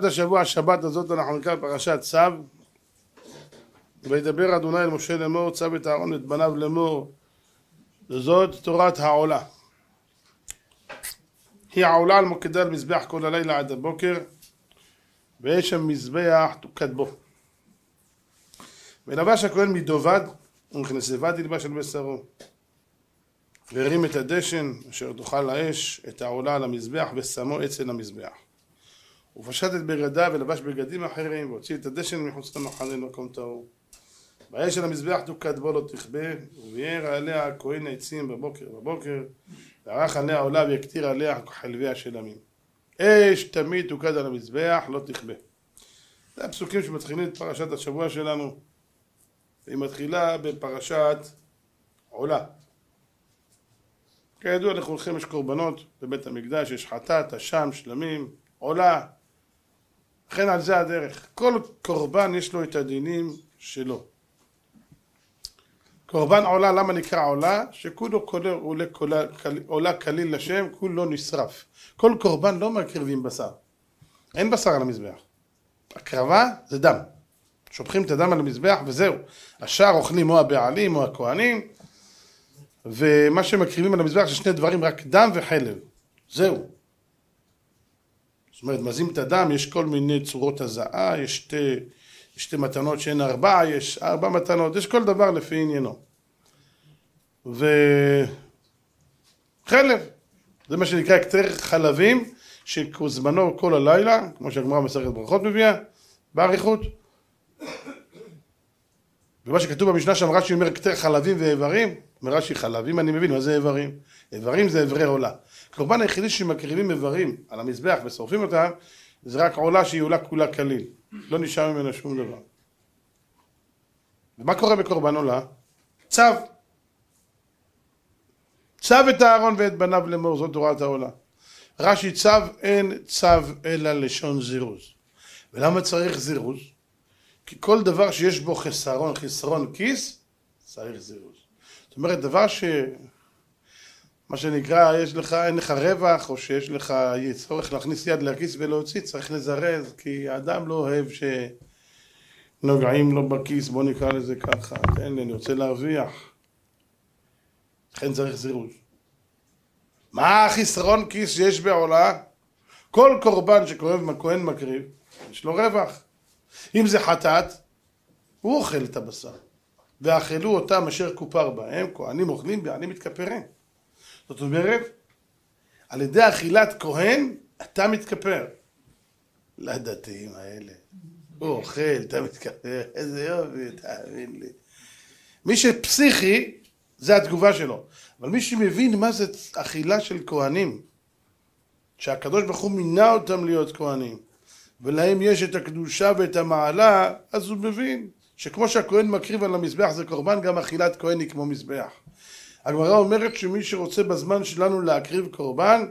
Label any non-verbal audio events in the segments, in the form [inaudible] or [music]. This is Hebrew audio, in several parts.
השבוע, השבת הזאת, אנחנו נקרא פרשת צו. וידבר אדוני אל משה לאמור, צו את אהרון ואת בניו לאמור. זאת תורת העולה. היא העולה על מוקדה על מזבח כל הלילה עד הבוקר, ויש שם מזבח תוקד בו. ולבש הכהן מדובד, ונכנס לבד ילבש על בשרו. והרים את הדשן אשר תאכל האש, את העולה על המזבח, ושמו אצל המזבח. ופשט את בגדיו ולבש בגדים אחרים והוציא את הדשן מחוץ למחנה למקום טהור. באש על המזבח תוקד בו לא תכבה וביער עליה הכהן העצים בבוקר בבוקר וערך עליה עולה ויקטיר עליה חלבי של עמים. אש תמיד תוקד על המזבח לא תכבה. זה הפסוקים שמתחילים את פרשת השבוע שלנו והיא מתחילה בפרשת עולה. כידוע לכולכם יש קורבנות בבית המקדש, יש חטאת, אשם, שלמים, עולה, לכן על זה הדרך. כל קורבן יש לו את הדינים שלו. קורבן עולה, למה נקרא עולה? שכולו עולה, עולה, עולה כליל לשם, כולו נשרף. כל קורבן לא מקריבים בשר. אין בשר על המזבח. הקרבה זה דם. שופכים את הדם על המזבח וזהו. השאר אוכלים או הבעלים או הכהנים, ומה שמקריבים על המזבח זה שני דברים, רק דם וחלב. זהו. זאת אומרת, מזים את הדם, יש כל מיני צורות הזעה, יש שתי, שתי מתנות שהן ארבע, יש ארבע מתנות, יש כל דבר לפי עניינו. וחלב, זה מה שנקרא קצר חלבים, שזמנו כל הלילה, כמו שהגמרא מסכת ברכות מביאה, באריכות. ומה שכתוב במשנה שם רש"י אומר קטר חלבים ואיברים, אומר רש"י חלבים אני מבין, מה זה איברים? איברים זה איברי עולה. הקורבן היחידי שמקריבים איברים על המזבח ושורפים אותם, זה רק עולה שהיא עולה כולה כליל. לא נשאר ממנה שום דבר. ומה קורה בקורבן עולה? צו. צו את אהרון ואת בניו לאמור, זאת תורת העולה. רש"י צו אין צו אלא לשון זירוז. ולמה צריך זירוז? כי כל דבר שיש בו חסרון, חסרון כיס, צריך זירוז. זאת אומרת, דבר ש... מה שנקרא, יש לך, אין לך רווח, או שיש לך צורך להכניס יד לכיס ולהוציא, צריך לזרז, כי האדם לא אוהב שנוגעים לו בכיס, בוא נקרא לזה ככה, תן לי, אני רוצה להרוויח. לכן צריך זירוז. מה החסרון כיס שיש בעולה? כל קורבן שכהן מקריב, יש לו רווח. אם זה חטאת, הוא אוכל את הבשר. ואכלו אותם אשר כופר בהם, כהנים אוכלים ואני מתכפרים. זאת אומרת, על ידי אכילת כהן, אתה מתכפר. לדתיים האלה. הוא אוכל, אתה מתכפר, איזה יופי, תאמין לי. מי שפסיכי, זה התגובה שלו. אבל מי שמבין מה זה אכילה של כהנים, שהקדוש ברוך הוא מינה אותם להיות כהנים, ולהם יש את הקדושה ואת המעלה, אז הוא מבין שכמו שהכהן מקריב על המזבח זה קורבן, גם אכילת כהן היא כמו מזבח. הגמרא אומרת שמי שרוצה בזמן שלנו להקריב קורבן,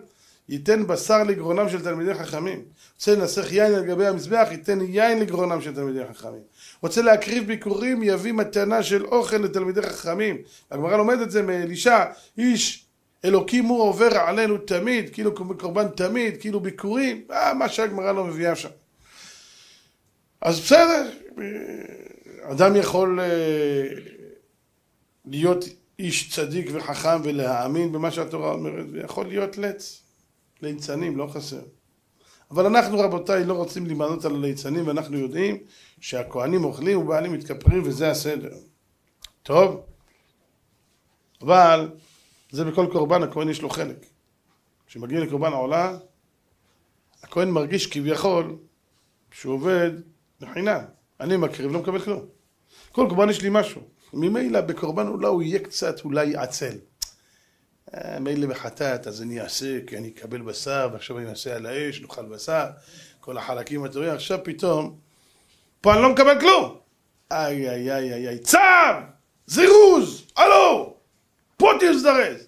ייתן בשר לגרונם של תלמידי חכמים. רוצה לנסח יין על גבי המזבח, ייתן יין לגרונם של תלמידי חכמים. רוצה להקריב ביקורים, יביא מתנה של אוכל לתלמידי חכמים. הגמרא לומדת את זה מאלישע, איש אלוקים הוא עובר עלינו תמיד, כאילו קורבן תמיד, כאילו ביקורים, אה, מה שהגמרא לא מביאה שם. אז בסדר, אדם יכול אה, להיות איש צדיק וחכם ולהאמין במה שהתורה אומרת, ויכול להיות לץ, ליצנים, לא חסר. אבל אנחנו רבותיי לא רוצים להימנות על הליצנים ואנחנו יודעים שהכוהנים אוכלים ובעלים מתכפרים וזה הסדר. טוב? אבל זה בכל קורבן הכהן יש לו חלק. כשמגיע לקורבן העולה, הכהן מרגיש כביכול שהוא עובד בחינם. אני מקריב, לא מקבל כלום. כל קורבן יש לי משהו. ממילא בקורבן אולי הוא יהיה קצת אולי עצל. אה, מילא בחטאת, אז אני אעשה, כי אני אקבל בשר, ועכשיו אני אעשה על האש, נאכל בשר, כל החלקים הטובים, עכשיו פתאום, פה אני לא מקבל כלום. איי איי איי איי איי, צו! זירוז! הלו! פה תזדרז!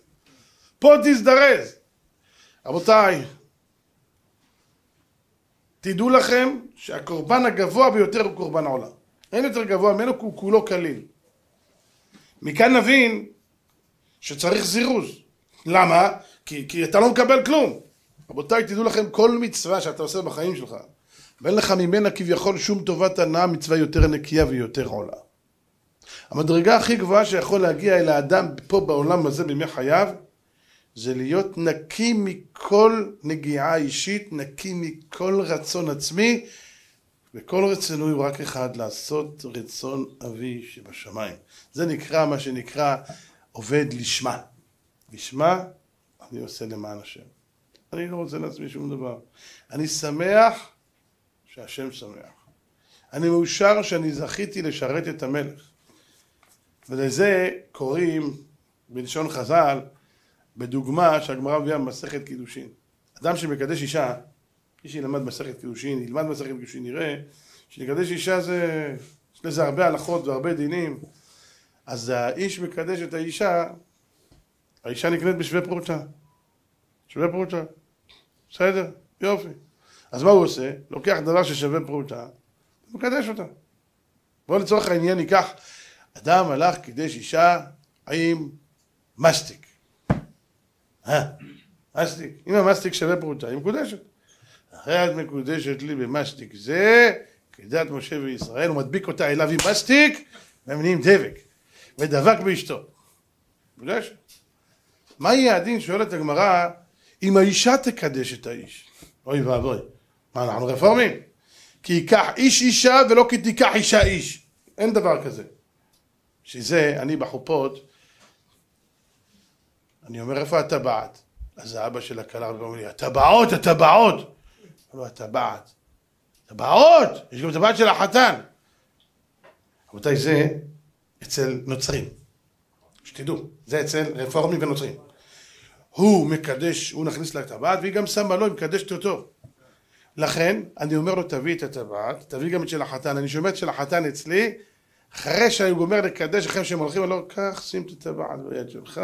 פה תזדרז! רבותיי, תדעו לכם שהקורבן הגבוה ביותר הוא קורבן העולם. אין יותר גבוה ממנו כי הוא כולו קליל. מכאן נבין שצריך זירוז. למה? כי, כי אתה לא מקבל כלום. רבותיי, תדעו לכם, כל מצווה שאתה עושה בחיים שלך, ואין לך ממנה כביכול שום טובת הנאה מצווה יותר נקייה ויותר עולה. המדרגה הכי גבוהה שיכול להגיע אל האדם פה בעולם הזה בימי חייו זה להיות נקי מכל נגיעה אישית, נקי מכל רצון עצמי וכל רצונו הוא רק אחד, לעשות רצון אבי שבשמיים. זה נקרא מה שנקרא עובד לשמה. לשמה אני עושה למען השם. אני לא רוצה לעצמי שום דבר. אני שמח שהשם שמח. אני מאושר שאני זכיתי לשרת את המלך. ולזה קוראים בלשון חז"ל, בדוגמה שהגמרא מביאה במסכת קידושין. אדם שמקדש אישה, מי שילמד מסכת קידושין, ילמד מסכת קידושין, יראה שלקדש אישה זה, יש לזה הרבה הלכות והרבה דינים. אז האיש מקדש את האישה, האישה נקנית בשווה פרוטה. שווה פרוטה. בסדר, יופי. אז מה הוא עושה? לוקח דבר ששווה פרוטה, ומקדש אותה. בואו לצורך העניין ניקח, אדם הלך קידש אישה עם מסטיק. אה, מסטיק. אם המסטיק שווה פרוטה, היא מקודשת. אחרי את מקודשת לי במסטיק זה, כדת משה וישראל, הוא מדביק אותה אליו עם מסטיק, והם דבק. ודבק באשתו. מקודשת. מה יהיה הדין, שואלת הגמרא, אם האישה תקדש את האיש? אוי ואבוי. מה, אנחנו רפורמים? כי ייקח איש אישה ולא כי תיקח אישה איש. אין דבר כזה. שזה, אני בחופות, אני אומר, איפה הטבעת? אז האבא של הכלה אומר לי, הטבעות, הטבעות. לא, הטבעת. טבעות! יש גם טבעת של החתן. רבותיי, זה אצל נוצרים. שתדעו, זה אצל רפורמים ונוצרים. הוא מקדש, הוא נכניס לה את הטבעת, והיא גם שמה לו, היא מקדשת אותו. לכן, אני אומר לו, תביא את הטבעת, תביא גם את של החתן. אני שומע את של החתן אצלי, אחרי שאני גומר לקדש, אחרי שהם הולכים, אני לו, קח, שים את הטבעת ביד שלך.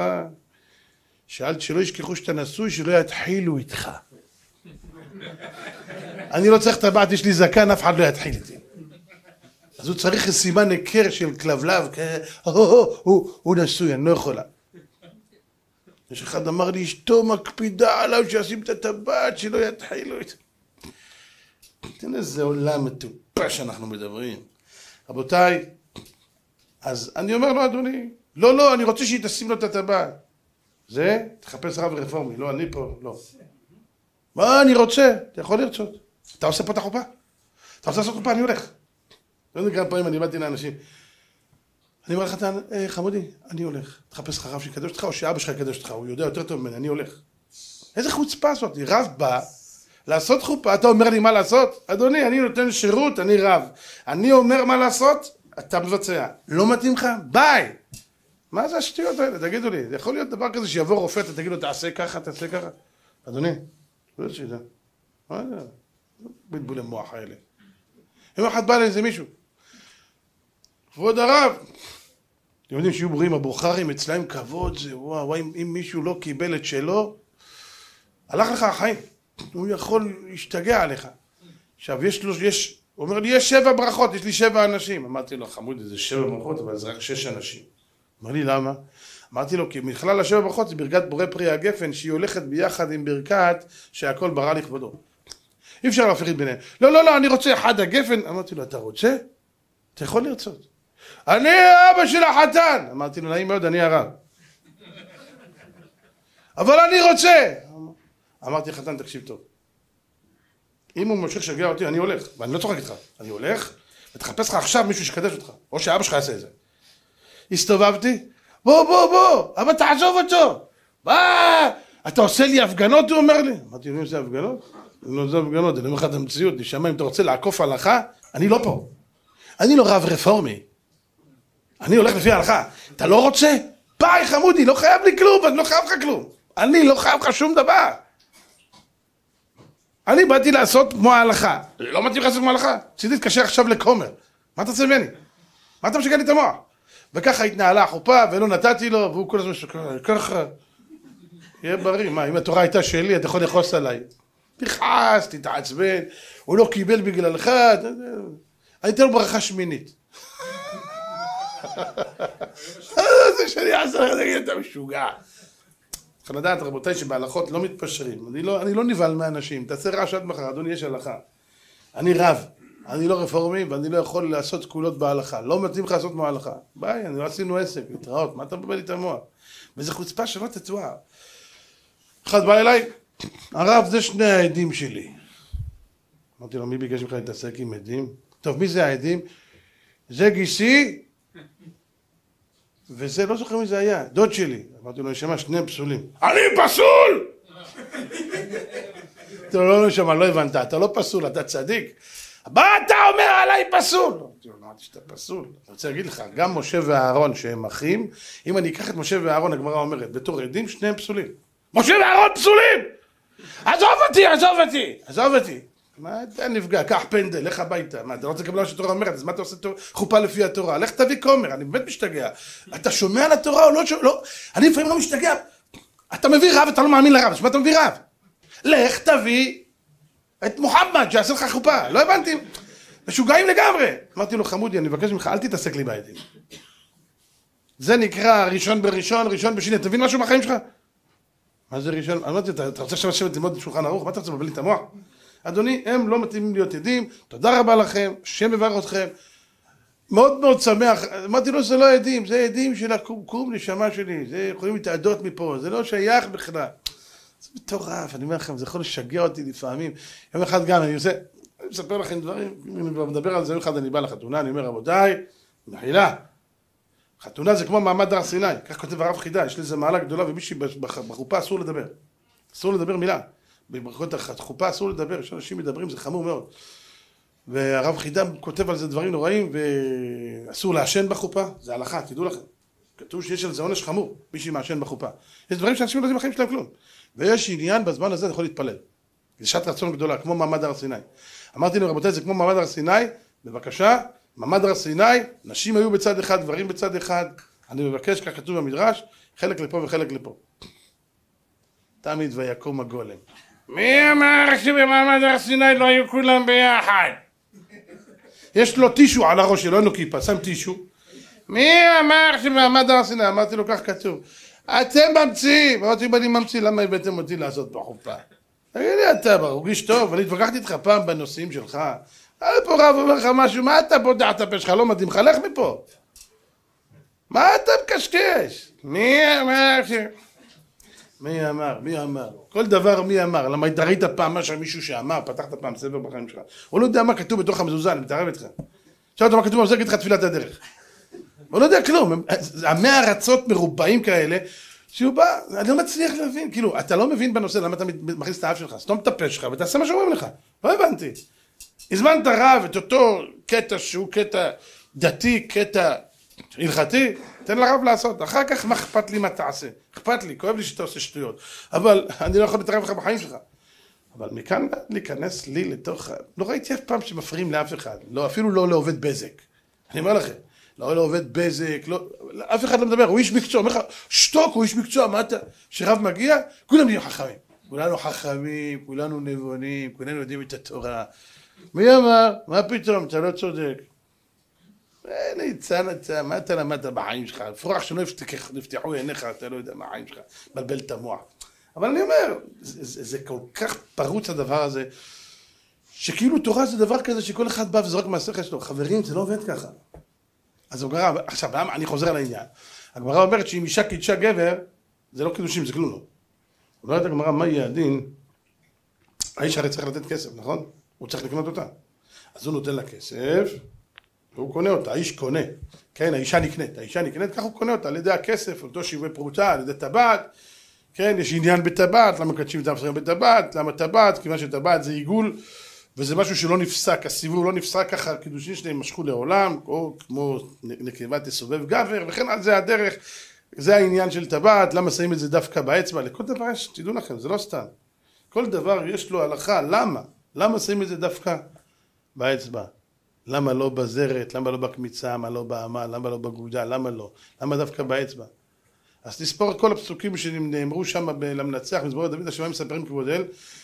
שאלת שלא ישכחו שאתה נשוי, שלא יתחילו איתך. אני לא צריך טבעת, יש לי זקן, אף אחד לא יתחיל איתי. אז הוא צריך סימן היכר של כלבלב, הוא נשוי, אני לא יכולה. יש אחד אמר לי, אשתו מקפידה עליו שישים את הטבעת, שלא יתחילו איתו. תראה איזה עולם מטופש אנחנו מדברים. רבותיי, אז אני אומר לו, אדוני, לא, לא, אני רוצה שהיא תשים לו את הטבעת. זה, תחפש רב רפורמי, לא, אני פה, לא. מה אני רוצה? אתה יכול לרצות. אתה עושה פה את החופה? אתה רוצה לעשות חופה? אני הולך. לא יודע כמה פעמים אני באתי לאנשים. אני אומר לך, אה, חמודי, אני הולך. תחפש לך רב שיקדש אותך, או שאבא שלך יקדש אותך, הוא יודע יותר טוב ממני, אני הולך. איזה חוצפה זאת? רב בא לעשות חופה, אתה אומר לי מה לעשות? אדוני, אני נותן שירות, אני רב. אני אומר מה לעשות, אתה מבצע. לא מתאים לך? ביי! מה זה השטויות האלה? תגידו לי, יכול להיות דבר כזה שיבוא רופא, אתה תגיד לו, תעשה ככה, תעשה ככה? אדוני, לא שידע. מה זה? בלבולי מוח האלה. יום אחד בא לאיזה מישהו. כבוד הרב, אתם יודעים שיהיו ברורים, הבוכרים אצלהם כבוד זה וואו, וואי, אם מישהו לא קיבל את שלו, הלך לך החיים. הוא יכול להשתגע עליך. עכשיו, יש לו, יש, הוא אומר לי, יש שבע ברכות, יש לי שבע אנשים. אמרתי לו, חמודי, זה שבע ברכות, אבל זה רק שש אנשים. אמר לי, למה? אמרתי לו, כי בכלל השבע ברכות זה ברכת בורא פרי הגפן, שהיא הולכת ביחד עם ברכת שהכל ברא לכבודו. אי אפשר להפריד ביניהם. לא, לא, לא, אני רוצה אחד הגפן. אמרתי לו, אתה רוצה? אתה יכול לרצות. אני אבא של החתן! אמרתי לו, נעים מאוד, אני הרב. [laughs] אבל אני רוצה! אמרתי חתן, תקשיב טוב. אם הוא ממשיך לשגע אותי, אני הולך, ואני לא צוחק איתך. אני הולך, ותחפש לך עכשיו מישהו שיקדש אותך, או שאבא שלך יעשה את זה. הסתובבתי, בוא, בוא, בוא, אבל תעזוב אותו. מה? אתה עושה לי הפגנות, הוא אומר לי. אמרתי לו, זה הפגנות? לא, זה הפגנות, אני אומר לך את המציאות, נשמע, אם אתה רוצה לעקוף הלכה, אני לא פה. אני לא רב רפורמי. אני הולך לפי ההלכה. אתה לא רוצה? ביי חמודי, לא חייב לי כלום, אני לא חייב לך כלום. אני לא חייב לך שום דבר. אני באתי לעשות כמו ההלכה. לא מתאים לך לעשות כמו ההלכה? רציתי להתקשר עכשיו לכומר. מה אתה רוצה ממני? מה אתה משגע לי את המוח? וככה התנהלה החופה, ולא נתתי לו, והוא כל הזמן שקר, ככה. יהיה בריא, מה, אם התורה הייתה שלי, אתה יכול לכעוס עליי. תכעס, תתעצבן, הוא לא קיבל בגללך, אני אתן לו ברכה שמינית. זה שאני אעשה לך, תגיד, אתה משוגע. צריך לדעת, רבותיי, שבהלכות לא מתפשרים. אני לא, אני לא נבהל מאנשים. תעשה רעש עד מחר, אדוני, יש הלכה. אני רב, אני לא רפורמי ואני לא יכול לעשות כהולות בהלכה. לא מתאים לך לעשות מההלכה. ביי, אני לא עשינו עסק, להתראות, מה אתה מבלבל לי את המוח? וזו חוצפה שלא תתואר. אחד בא אליי, הרב, זה שני העדים שלי. אמרתי לו, מי ביקש ממך להתעסק עם עדים? טוב, מי זה העדים? זה גיסי, וזה, לא זוכר מי זה היה, דוד שלי. אמרתי לו, נשמה, שניהם פסולים. אני פסול! [laughs] לו, לא נשמה, לא הבנת, אתה לא פסול, אתה צדיק. מה אתה אומר עליי פסול? אמרתי שאתה פסול. אני רוצה להגיד לך, גם משה ואהרון שהם אחים, אם אני אקח את משה ואהרון, הגמרא אומרת, בתור עדים, שניהם פסולים. משה ואהרון פסולים! עזוב אותי, עזוב אותי, עזוב אותי. מה אתה נפגע? קח פנדל, לך הביתה. מה, אתה לא רוצה לקבל מה שהתורה אומרת, אז מה אתה עושה חופה לפי התורה? לך תביא כומר, אני באמת משתגע. אתה שומע על התורה או לא שומע? לא, אני לפעמים לא משתגע. אתה מביא רב, אתה לא מאמין לרב, אז מה אתה מביא רב? לך תביא את מוחמד, שיעשה לך חופה. לא הבנתי. משוגעים לגמרי. אמרתי לו, חמודי, אני מבקש ממך, אל תתעסק לי בעדים. זה נקרא ראשון בראשון, ראשון בשני. אתה מבין משהו בחיים שלך? מה זה ראשון? אמרתי, אתה רוצה עכשיו לשבת ללמוד שולחן ערוך? מה אתה רוצה לבלבל את המוח? אדוני, הם לא מתאימים להיות עדים, תודה רבה לכם, השם יברך אתכם. מאוד מאוד שמח, אמרתי לו זה לא עדים, זה עדים של הקומקום נשמה שלי, זה יכולים להתאדות מפה, זה לא שייך בכלל. זה מטורף, אני אומר לכם, זה יכול לשגע אותי לפעמים. יום אחד גם, אני עושה, אני מספר לכם דברים, אני כבר מדבר על זה, יום אחד אני בא לחתונה, אני אומר, רבותיי, מחילה, חתונה זה כמו מעמד הר סיני, כך כותב הרב חידה, יש לזה מעלה גדולה ומישהי בחופה אסור לדבר, אסור לדבר מילה. בברכות החופה אסור לדבר, יש אנשים מדברים, זה חמור מאוד. והרב חידה כותב על זה דברים נוראים, ואסור לעשן בחופה, זה הלכה, תדעו לכם. כתוב שיש על זה עונש חמור, מי שמעשן בחופה. יש דברים שאנשים לא יודעים בחיים שלהם כלום. ויש עניין בזמן הזה, אתה יכול להתפלל. זה שעת רצון גדולה, כמו מעמד הר סיני. אמרתי להם, רבותיי, זה כמו מעמד הר סיני, בבקשה, מעמד הר סיני, נשים היו בצד אחד, גברים בצד אחד, אני מבקש, כך כתוב במדרש, חלק לפה וחלק לפה. תמיד ויקום הגולם. מי אמר שבמעמד הר סיני לא היו כולם ביחד? יש לו טישו על הראש שלו, אין לו כיפה, שם טישו. מי אמר שבמעמד הר סיני? אמרתי לו, כך כתוב. אתם ממציאים. אמרתי, אם אני ממציא, למה הבאתם אותי לעשות בחופה? תגיד לי אתה, מרגיש טוב, אני התווכחתי איתך פעם בנושאים שלך. היה פה רב אומר לך משהו, מה אתה פותח את הפה שלך? לא מתאים לך, לך מפה. מה אתה מקשקש? מי אמר ש... מי אמר? מי אמר? כל דבר מי אמר? למה אתה ראית פעם משהו מישהו שאמר, פתחת פעם ספר בחיים שלך. הוא לא יודע מה כתוב בתוך המזוזה, אני מתערב איתך. עכשיו אתה מה כתוב במזוזה, איתך תפילת הדרך. הוא לא יודע כלום, המאה ארצות מרובעים כאלה, שהוא בא, אני לא מצליח להבין, כאילו, אתה לא מבין בנושא, למה אתה מכניס את האף שלך, סתום את הפה שלך ותעשה מה שאומרים לך, לא הבנתי. הזמנת רב את אותו קטע שהוא קטע דתי, קטע הלכתי, תן לרב לעשות, אחר כך מה אכפת לי מה תעשה, אכפת לי, כואב לי שאתה עושה שטויות, אבל אני לא יכול להתערב לך בחיים שלך. אבל מכאן להיכנס לי לתוך, לא ראיתי אף פעם שמפריעים לאף אחד, לא, אפילו לא לעובד בזק, אני אומר לכם, לא לעובד בזק, לא, אף אחד לא מדבר, הוא איש מקצוע, אומר לך, שתוק, הוא איש מקצוע, מה אתה, כשרב מגיע, כולם נהיים חכמים, כולנו חכמים, כולנו נבונים, כולנו יודעים את התורה, מי אמר, מה פתאום, אתה לא צודק, ליצן אתה, מה אתה למדת בחיים שלך? פרוח שלא נפתחו עיניך, אתה לא יודע מה החיים שלך, מבלבל את המוח. אבל אני אומר, זה, זה כל כך פרוץ הדבר הזה, שכאילו תורה זה דבר כזה שכל אחד בא וזורק מהשכל שלו. חברים, זה לא עובד ככה. אז הגמרא, עכשיו, אני חוזר לעניין. הגמרא אומרת שאם אישה קידשה גבר, זה לא קידושים, זה כלום לא. אומרת הגמרא, מה יהיה הדין? האיש הרי צריך לתת כסף, נכון? הוא צריך לקנות אותה. אז הוא נותן לה כסף, והוא קונה אותה, האיש קונה, כן, האישה נקנית, האישה נקנית, ככה הוא קונה אותה, על ידי הכסף, אותו שיווי פרוטה, על ידי טבעת, כן, יש עניין בטבעת, למה מקדשים את המסרים בטבעת, למה טבעת, כיוון שטבעת זה עיגול, וזה משהו שלא נפסק, הסיבוב לא נפסק ככה, הקידושים שלהם יימשכו לעולם, או כמו נקבה תסובב גבר, וכן על זה הדרך, זה העניין של טבעת, למה שמים את זה דווקא באצבע, לכל דבר יש, תדעו לכם, זה לא סתם, כל דבר יש לו הלכה, למה? למה שמים את זה דווקא באצבע? למה לא בזרת, למה לא בקמיצה, למה לא באמה, למה לא בגודה, למה לא? למה דווקא באצבע? אז תספור כל הפסוקים שנאמרו שם למנצח, מזמור דוד השמיים מספרים כבודל,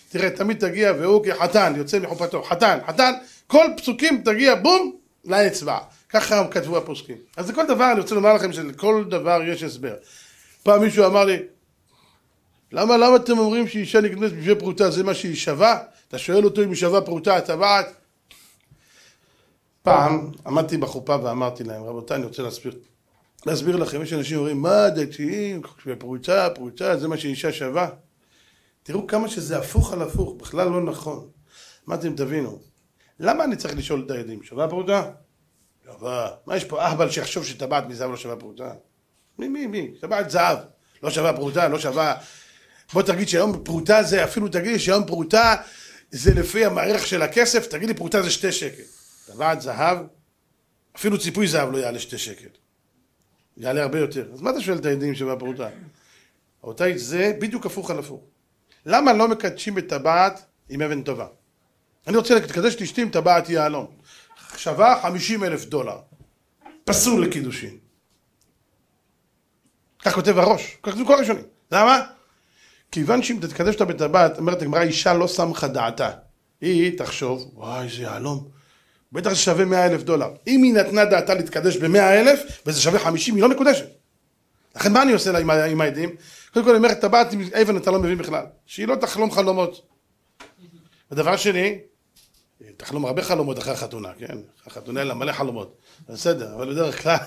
תראה, תמיד תגיע והוא כחתן, יוצא מחופתו, חתן, חתן, כל פסוקים תגיע, בום, לאצבע. ככה כתבו הפוסקים. אז לכל דבר, אני רוצה לומר לכם שלכל דבר יש הסבר. פעם מישהו אמר לי, למה, למה אתם אומרים שאישה נקנית בשביל פרוטה, זה מה שהיא שווה? אתה שואל אותו אם היא שווה פרוטה, טבעת? פעם עמדתי בחופה ואמרתי להם, רבותיי, אני רוצה להסביר, להסביר לכם, יש אנשים אומרים, מה דתיים, פרוצה, פרוצה, זה מה שאישה שווה. תראו כמה שזה הפוך על הפוך, בכלל לא נכון. אמרתי להם, תבינו, למה אני צריך לשאול את הילדים, שווה פרוטה? שווה. מה יש פה אהבל שיחשוב שטבעת מזהב לא שווה פרוטה? מי, מי, מי? טבעת זהב. לא שווה פרוטה, לא שווה... בוא תגיד שהיום פרוטה זה, אפילו תגיד שהיום פרוטה זה לפי הערך של הכסף, תגיד לי פרוטה זה שתי שקל. טבעת זהב, אפילו ציפוי זהב לא יעלה שתי שקל. יעלה הרבה יותר. אז מה אתה שואל את הילדים שווה פרוטה? רבותיי, זה בדיוק הפוך על הפוך. למה לא מקדשים את טבעת עם אבן טובה? אני רוצה לקדש את אשתי עם טבעת יהלום. שווה חמישים אלף דולר. פסול לקידושין. כך כותב הראש, כך כתוב כל הראשונים. למה? כיוון שאם תקדש אותה בטבעת, אומרת הגמרא, אישה לא סמכה דעתה. היא תחשוב, וואי, זה יהלום. בטח זה שווה מאה אלף דולר. אם היא נתנה דעתה להתקדש במאה אלף, וזה שווה חמישים, היא לא מקודשת. לכן מה אני עושה לה עם, עם העדים? קודם כל אני אומר, טבעת עם אבן אתה לא מבין בכלל. שהיא לא תחלום חלומות. ודבר שני, תחלום הרבה חלומות אחרי החתונה, כן? החתונה אין לה מלא חלומות. בסדר, אבל בדרך כלל,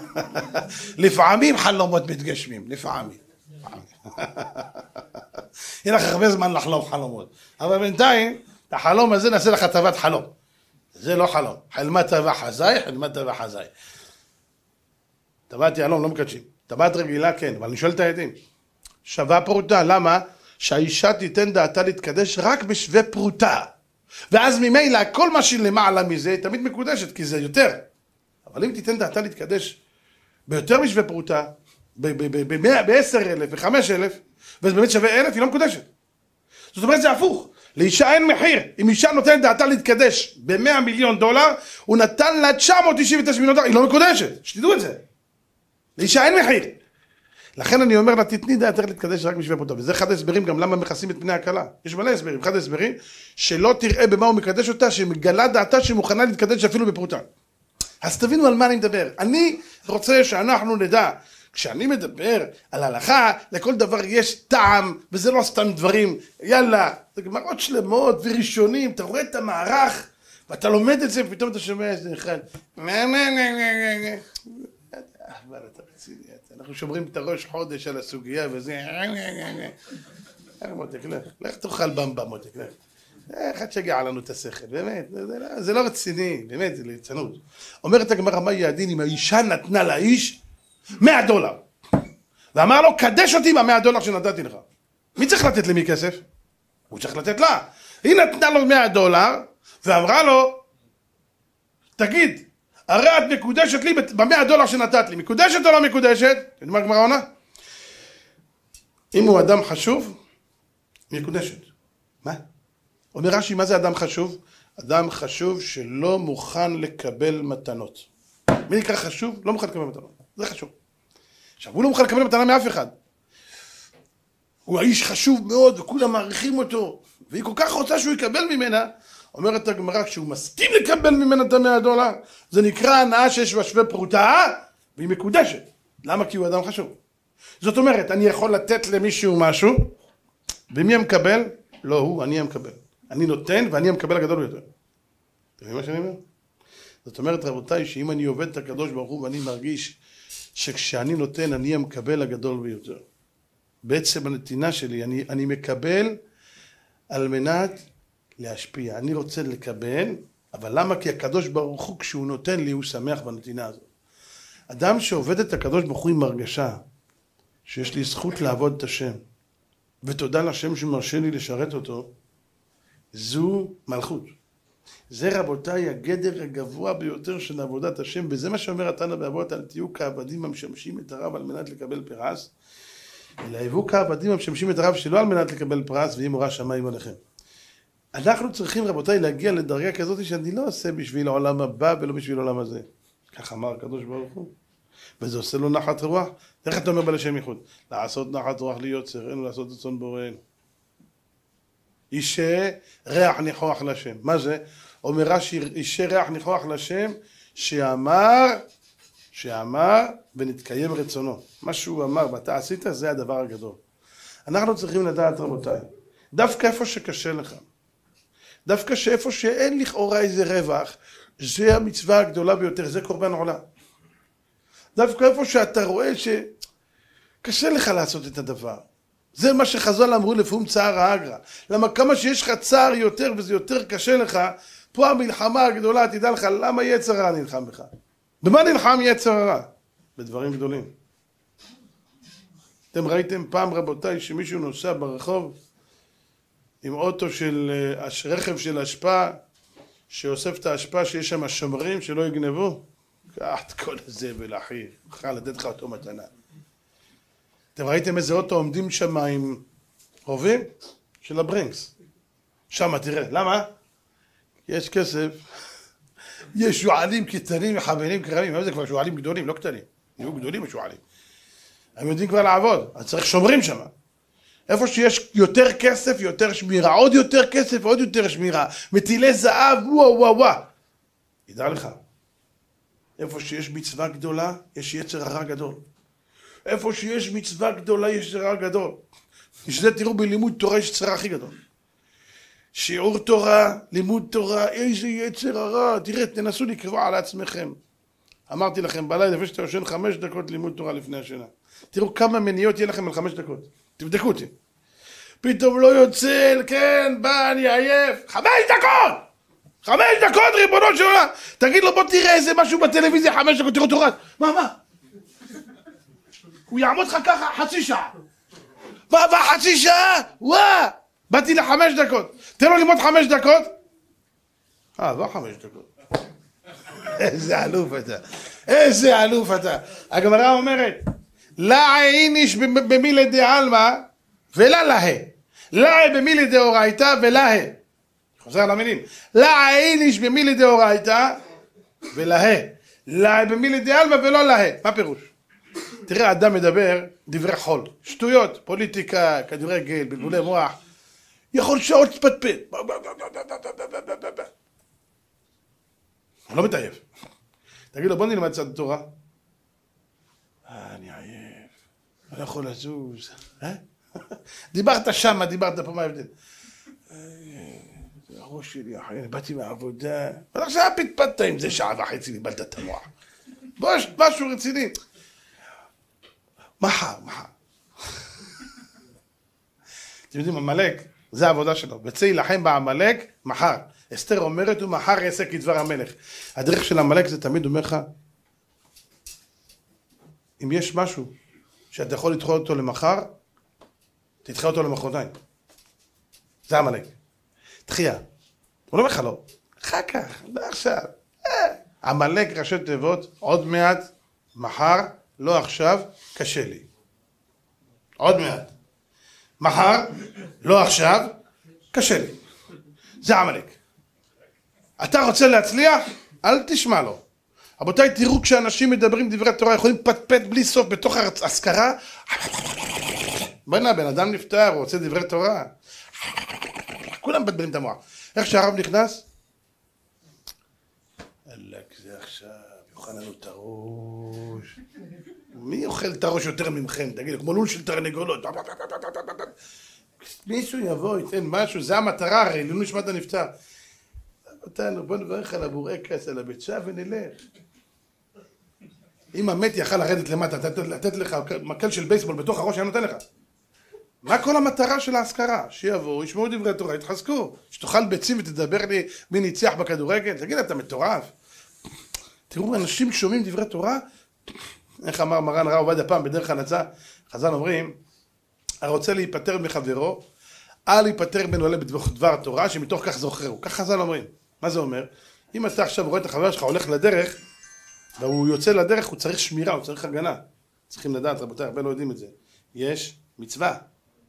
[laughs] לפעמים חלומות מתגשמים, לפעמים. [laughs] יהיה לך הרבה זמן לחלום חלומות. אבל בינתיים, את החלום הזה נעשה לך טבת חלום. זה לא חלום. חלמת טבע חלמת חזאי. טבעת יהלום לא מקדשים. טבעת רגילה כן, אבל אני שואל את העדים. שווה פרוטה, למה? שהאישה תיתן דעתה להתקדש רק בשווה פרוטה. ואז ממילא כל מה שלמעלה מזה היא תמיד מקודשת, כי זה יותר. אבל אם תיתן דעתה להתקדש ביותר משווה פרוטה, ב-10 אלף, ב-5 אלף, וזה באמת שווה אלף, היא לא מקודשת. זאת אומרת זה הפוך. לאישה אין מחיר. אם אישה נותנת דעתה להתקדש ב-100 מיליון דולר, הוא נתן לה 999 מיליון דולר, היא לא מקודשת. שתדעו את זה. לאישה אין מחיר. לכן אני אומר לה, תתני דעתך להתקדש רק בשביל פרוטה. וזה אחד ההסברים גם למה מכסים את פני הכלה. יש מלא הסברים. אחד ההסברים, שלא תראה במה הוא מקדש אותה, שמגלה דעתה שמוכנה להתקדש אפילו בפרוטה. אז תבינו על מה אני מדבר. אני רוצה שאנחנו נדע, כשאני מדבר על הלכה, לכל דבר יש טעם, וזה לא סתם דברים, יאללה, זה גמרות שלמות וראשונים, אתה רואה את המערך, ואתה לומד את זה, ופתאום אתה שומע איזה אחד, אבל אתה רציני, אנחנו שומרים את הראש חודש על הסוגיה וזה... מותק, לך, תאכל במבה מותק, לך. איך תשגע לנו את השכל, באמת, לא, זה לא רציני, באמת, זה ליצנות. אומרת הגמרא, מה יהיה הדין אם האישה נתנה לאיש 100 דולר, ואמר לו, קדש אותי במאה דולר שנתתי לך. מי צריך לתת למי כסף? הוא צריך לתת לה. היא נתנה לו 100 דולר, ואמרה לו, תגיד, הרי את מקודשת לי במאה דולר שנתת לי, מקודשת או לא מקודשת? אתה יודע מה הגמרא עונה? אם הוא אדם חשוב, מקודשת. מה? אומר רש"י, מה זה אדם חשוב? אדם חשוב שלא מוכן לקבל מתנות. מי נקרא חשוב? לא מוכן לקבל מתנות. זה חשוב. עכשיו, הוא לא מוכן לקבל מתנה מאף אחד. הוא האיש חשוב מאוד, וכולם מעריכים אותו, והיא כל כך רוצה שהוא יקבל ממנה, אומרת הגמרא, כשהוא מסכים לקבל ממנה את המאה דולר, זה נקרא הנאה שיש בה שווה פרוטה, והיא מקודשת. למה? כי הוא אדם חשוב. זאת אומרת, אני יכול לתת למישהו משהו, ומי המקבל? לא הוא, אני המקבל. אני נותן ואני המקבל הגדול ביותר. אתה מבין מה שאני אומר? זאת אומרת, רבותיי, שאם אני עובד את הקדוש ברוך הוא ואני מרגיש שכשאני נותן אני המקבל הגדול ביותר. בעצם הנתינה שלי, אני, אני מקבל על מנת להשפיע. אני רוצה לקבל, אבל למה? כי הקדוש ברוך הוא, כשהוא נותן לי, הוא שמח בנתינה הזאת. אדם שעובד את הקדוש ברוך הוא עם הרגשה שיש לי זכות לעבוד את השם, ותודה לשם שמרשה לי לשרת אותו, זו מלכות. זה רבותיי הגדר הגבוה ביותר של עבודת השם, וזה מה שאומר התנא באבות על תהיו כעבדים המשמשים את הרב על מנת לקבל פרס, אלא היוו כעבדים המשמשים את הרב שלא על מנת לקבל פרס, ויהי מורא שמיים עליכם. אנחנו צריכים רבותיי להגיע לדרגה כזאת שאני לא עושה בשביל העולם הבא ולא בשביל העולם הזה. כך אמר הקדוש ברוך הוא. וזה עושה לו נחת רוח. איך אתה אומר בלשם ייחוד? לעשות נחת רוח ליוצר, אין לו לעשות רצון בוראנו. אישה ריח ניחוח לשם. מה זה? אומר רש"י, אישה ריח ניחוח לשם, שאמר, שאמר ונתקיים רצונו. מה שהוא אמר ואתה עשית, זה הדבר הגדול. אנחנו צריכים לדעת רבותיי, דווקא איפה שקשה לך, דווקא שאיפה שאין לכאורה איזה רווח, זה המצווה הגדולה ביותר, זה קורבן עולה. דווקא איפה שאתה רואה שקשה לך לעשות את הדבר. זה מה שחז"ל אמרו לפום צער האגרא. למה כמה שיש לך צער יותר וזה יותר קשה לך, פה המלחמה הגדולה, תדע לך, למה יצר הרע נלחם בך? במה נלחם יצר הרע? בדברים גדולים. אתם ראיתם פעם רבותיי שמישהו נוסע ברחוב עם אוטו של אה, רכב של אשפה שאוסף את האשפה שיש שם שומרים שלא יגנבו? קח את כל הזבל אחי, מוכן לתת לך אותו מתנה. אתם ראיתם איזה אוטו עומדים שם עם רובים? של הברינקס. שם תראה, למה? יש כסף, [laughs] יש שועלים קטנים וחברים קרבים, מה זה כבר שועלים גדולים, לא קטנים, יהיו גדולים השועלים. הם יודעים כבר לעבוד, אז צריך שומרים שם. איפה שיש יותר כסף, יותר שמירה, עוד יותר כסף, עוד יותר שמירה, מטילי זהב, וואו וואו וואו. ידע לך, איפה שיש מצווה גדולה, יש יצר הרע גדול. איפה שיש מצווה גדולה, יש הרע גדול. בשביל תראו בלימוד תורה יש יצר הכי גדול. שיעור תורה, לימוד תורה, איזה יצר הרע, תראה, תנסו לקבוע על עצמכם. אמרתי לכם בלילה, לפני שאתה יושן חמש דקות לימוד תורה לפני השינה. תראו כמה מניות יהיה לכם על חמש דקות. תבדקו אותי. פתאום לא יוצא, כן, בא, אני עייף. חמש דקות! חמש דקות, ריבונו של עולם! תגיד לו, בוא תראה איזה משהו בטלוויזיה, חמש דקות, תראו תורה. מה, מה? הוא יעמוד לך ככה חצי שעה. מה, מה, חצי שעה? וואה! באתי לחמש דקות. תן לו ללמוד חמש דקות. אה, לא חמש דקות. איזה אלוף אתה. איזה אלוף אתה. הגמרא אומרת, לה איניש במילי דעלמא ולה לה. לה במילי דאורייתא ולה. חוזר על המילים. לה איניש במילי דאורייתא ולה. לה במילי דעלמא ולא לה. מה פירוש? תראה, אדם מדבר דברי חול, שטויות, פוליטיקה, כדורגל, בלבולי מוח. יכול שעות לפטפט. הוא לא מתעייף. תגיד לו, בוא נלמד קצת תורה. אה, אני עייף, לא יכול לזוז. אה? [laughs] דיברת שמה, דיברת פה, מה ההבדל? אה, הראש שלי, אחי, אני באתי מהעבודה. אבל עכשיו פטפטת עם זה שעה וחצי, ניבלת את המוח. בוא, משהו רציני. מחר, מחר. אתם יודעים, עמלק, זה העבודה שלו. וצא יילחם בעמלק מחר. אסתר אומרת, ומחר יעשה כדבר המלך. הדרך של עמלק זה תמיד אומר לך, אם יש משהו שאתה יכול לדחות אותו למחר, תדחה אותו למחרתיים. זה עמלק. דחייה. הוא לא אומר לך לא. אחר כך, לא עכשיו. אה. עמלק ראשי תיבות, עוד מעט, מחר, לא עכשיו, קשה לי. עוד מעט. מחר, לא עכשיו, קשה לי. זה עמלק. אתה רוצה להצליח? אל תשמע לו. רבותיי, תראו כשאנשים מדברים דברי תורה, יכולים לפטפט בלי סוף בתוך האזכרה. בוא'נה, בן אדם נפטר, הוא רוצה דברי תורה. כולם מבלבלים את המוח. איך שהרב נכנס? אלק, זה עכשיו, יאכל לנו את הראש. מי אוכל את הראש יותר ממכם? תגידו, כמו לול של תרנגולות. מישהו יבוא, ייתן משהו, זה המטרה הרי, לעילוי נשמת הנפטר. אותנו, בוא נברך על הבורקס, על הביצה ונלך. אם המת יכל לרדת למטה, לתת, לך מקל של בייסבול בתוך הראש, היה נותן לך. מה כל המטרה של האזכרה? שיבואו, ישמעו דברי תורה, יתחזקו. שתאכל ביצים ותדבר לי מי ניצח בכדורגל? תגיד, אתה מטורף. תראו, אנשים שומעים דברי תורה, איך אמר מרן הרב עובדיה פעם בדרך הלצה, חז"ל אומרים, הרוצה להיפטר מחברו, אל ייפטר ממנו עולה בדבר תורה, שמתוך כך זוכרו. כך חז"ל אומרים. מה זה אומר? אם אתה עכשיו רואה את החבר שלך הולך לדרך, והוא יוצא לדרך, הוא צריך שמירה, הוא צריך הגנה. צריכים לדעת, רבותיי, הרבה לא יודעים את זה. יש מצווה,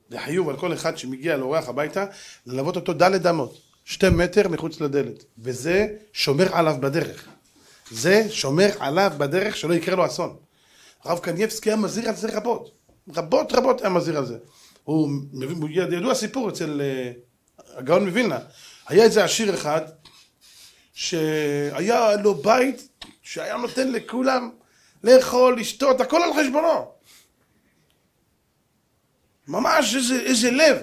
לחיוב על כל אחד שמגיע לאורח הביתה, ללוות אותו דלת אמות, שתי מטר מחוץ לדלת. וזה שומר עליו בדרך. זה שומר עליו בדרך שלא יקרה לו אסון. הרב קנייבסקי היה מזהיר על זה רבות. רבות רבות היה מזהיר על זה. הוא, ידוע סיפור אצל אה, הגאון מווילנה. היה איזה עשיר אחד שהיה לו בית שהיה נותן לכולם לאכול, לשתות, הכל על חשבונו. ממש איזה, איזה לב.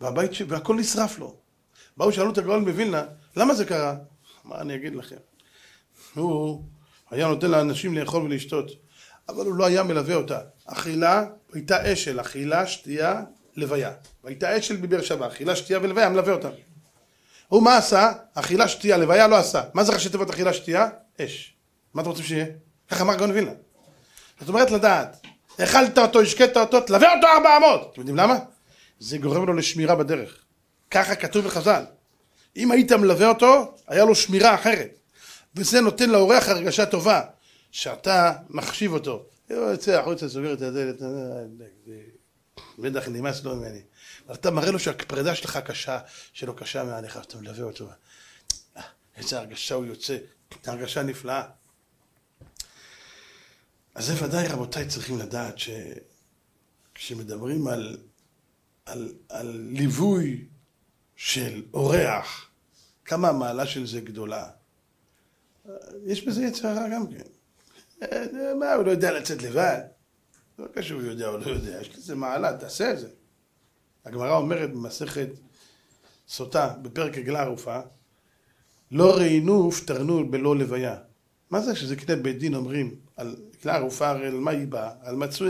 והבית. והכל נשרף לו. באו שאלו את הגאון מווילנה, למה זה קרה? מה אני אגיד לכם? הוא היה נותן לאנשים לאכול ולשתות, אבל הוא לא היה מלווה אותה. אכילה הייתה אשל, אכילה, שתייה, לוויה. והייתה אשל בבאר שבע, אכילה, שתייה ולוויה, מלווה אותה. הוא מה עשה? אכילה, שתייה, לוויה לא עשה. מה זה ראשי תיבות אכילה, שתייה? אש. מה אתה רוצה שיהיה? ככה אמר גאון וילנה. זאת אומרת לדעת, אכלת אותו, השקית אותו, תלווה אותו ארבע אמות. אתם יודעים למה? זה גורם לו לשמירה בדרך. ככה כתוב בחז"ל. אם היית מלווה אותו, היה לו שמירה אחרת. וזה נותן לאורח הרגשה טובה, שאתה מחשיב אותו. הוא יוצא החוצה, סוגר את הדלת, בטח נמאס לו ממני. אתה מראה לו שהפרידה שלך קשה, שלא קשה מעליך, אתה מלווה אותו. איזה הרגשה הוא יוצא, הרגשה נפלאה. אז זה ודאי רבותיי צריכים לדעת שכשמדברים על, על, על ליווי של אורח, כמה המעלה של זה גדולה. יש בזה יצרה גם כן. מה, הוא לא יודע לצאת לבד? לא קשור הוא יודע או לא יודע, יש לזה מעלה, תעשה את זה. הגמרא אומרת במסכת סוטה, בפרק עגלה ערופה, לא ראינו ופטרנו בלא לוויה. מה זה שזה קנה בית דין אומרים על עגלה ערופה, הרי על מה היא באה? על מצאו,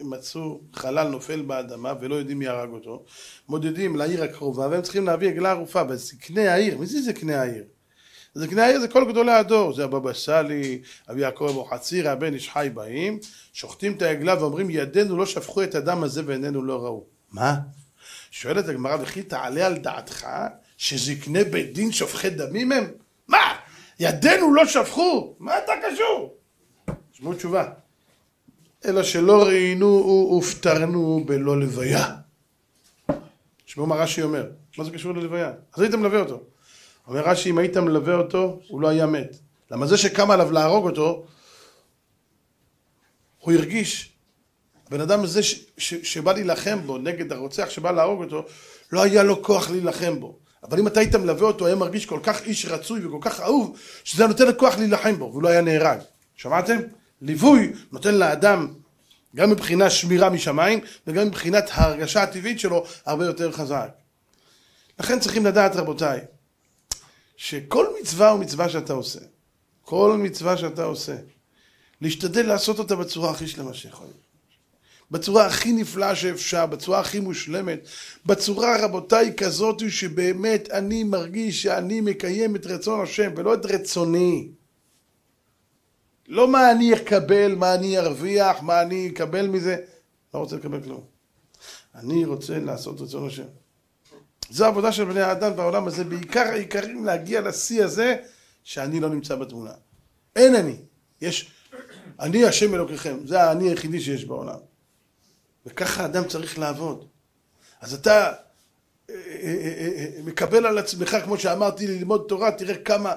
מצאו חלל נופל באדמה ולא יודעים מי הרג אותו, מודדים לעיר הקרובה והם צריכים להביא עגלה ערופה, וזקני העיר, מי זה זקני העיר? זקני העיר זה כל גדולי הדור, זה הבבא סאלי, אבי יעקב אבוחצירא, הבן איש חי באים, שוחטים את העגלה ואומרים ידינו לא שפכו את הדם הזה ועינינו לא ראו. מה? שואלת הגמרא וכי תעלה על דעתך שזקני בית דין שופכי דמים הם? מה? ידינו לא שפכו? מה אתה קשור? תשמעו תשובה. אלא שלא ראינו ופטרנו בלא לוויה. תשמעו מה רש"י אומר. מה זה קשור ללוויה? אז היית מלווה אותו. אומר רש"י, אם היית מלווה אותו, הוא לא היה מת. למה זה שקם עליו להרוג אותו, הוא הרגיש, הבן אדם הזה ש, ש, שבא להילחם בו, נגד הרוצח שבא להרוג אותו, לא היה לו כוח להילחם בו. אבל אם אתה היית מלווה אותו, היה מרגיש כל כך איש רצוי וכל כך אהוב, שזה נותן לו כוח להילחם בו, והוא לא היה נהרג. שמעתם? ליווי נותן לאדם גם מבחינת שמירה משמיים, וגם מבחינת ההרגשה הטבעית שלו, הרבה יותר חזק. לכן צריכים לדעת, רבותיי, שכל מצווה ומצווה שאתה עושה, כל מצווה שאתה עושה, להשתדל לעשות אותה בצורה הכי שלמה שיכול להיות. בצורה הכי נפלאה שאפשר, בצורה הכי מושלמת, בצורה רבותיי כזאת שבאמת אני מרגיש שאני מקיים את רצון השם ולא את רצוני. לא מה אני אקבל, מה אני ארוויח, מה אני אקבל מזה, לא רוצה לקבל כלום. אני רוצה לעשות רצון השם. זו העבודה של בני האדם בעולם הזה, בעיקר העיקרים להגיע לשיא הזה, שאני לא נמצא בתמונה. אין אני. יש, אני השם אלוקיכם, זה האני היחידי שיש בעולם. וככה אדם צריך לעבוד. אז אתה אה, אה, אה, מקבל על עצמך, כמו שאמרתי, ללמוד תורה, תראה כמה,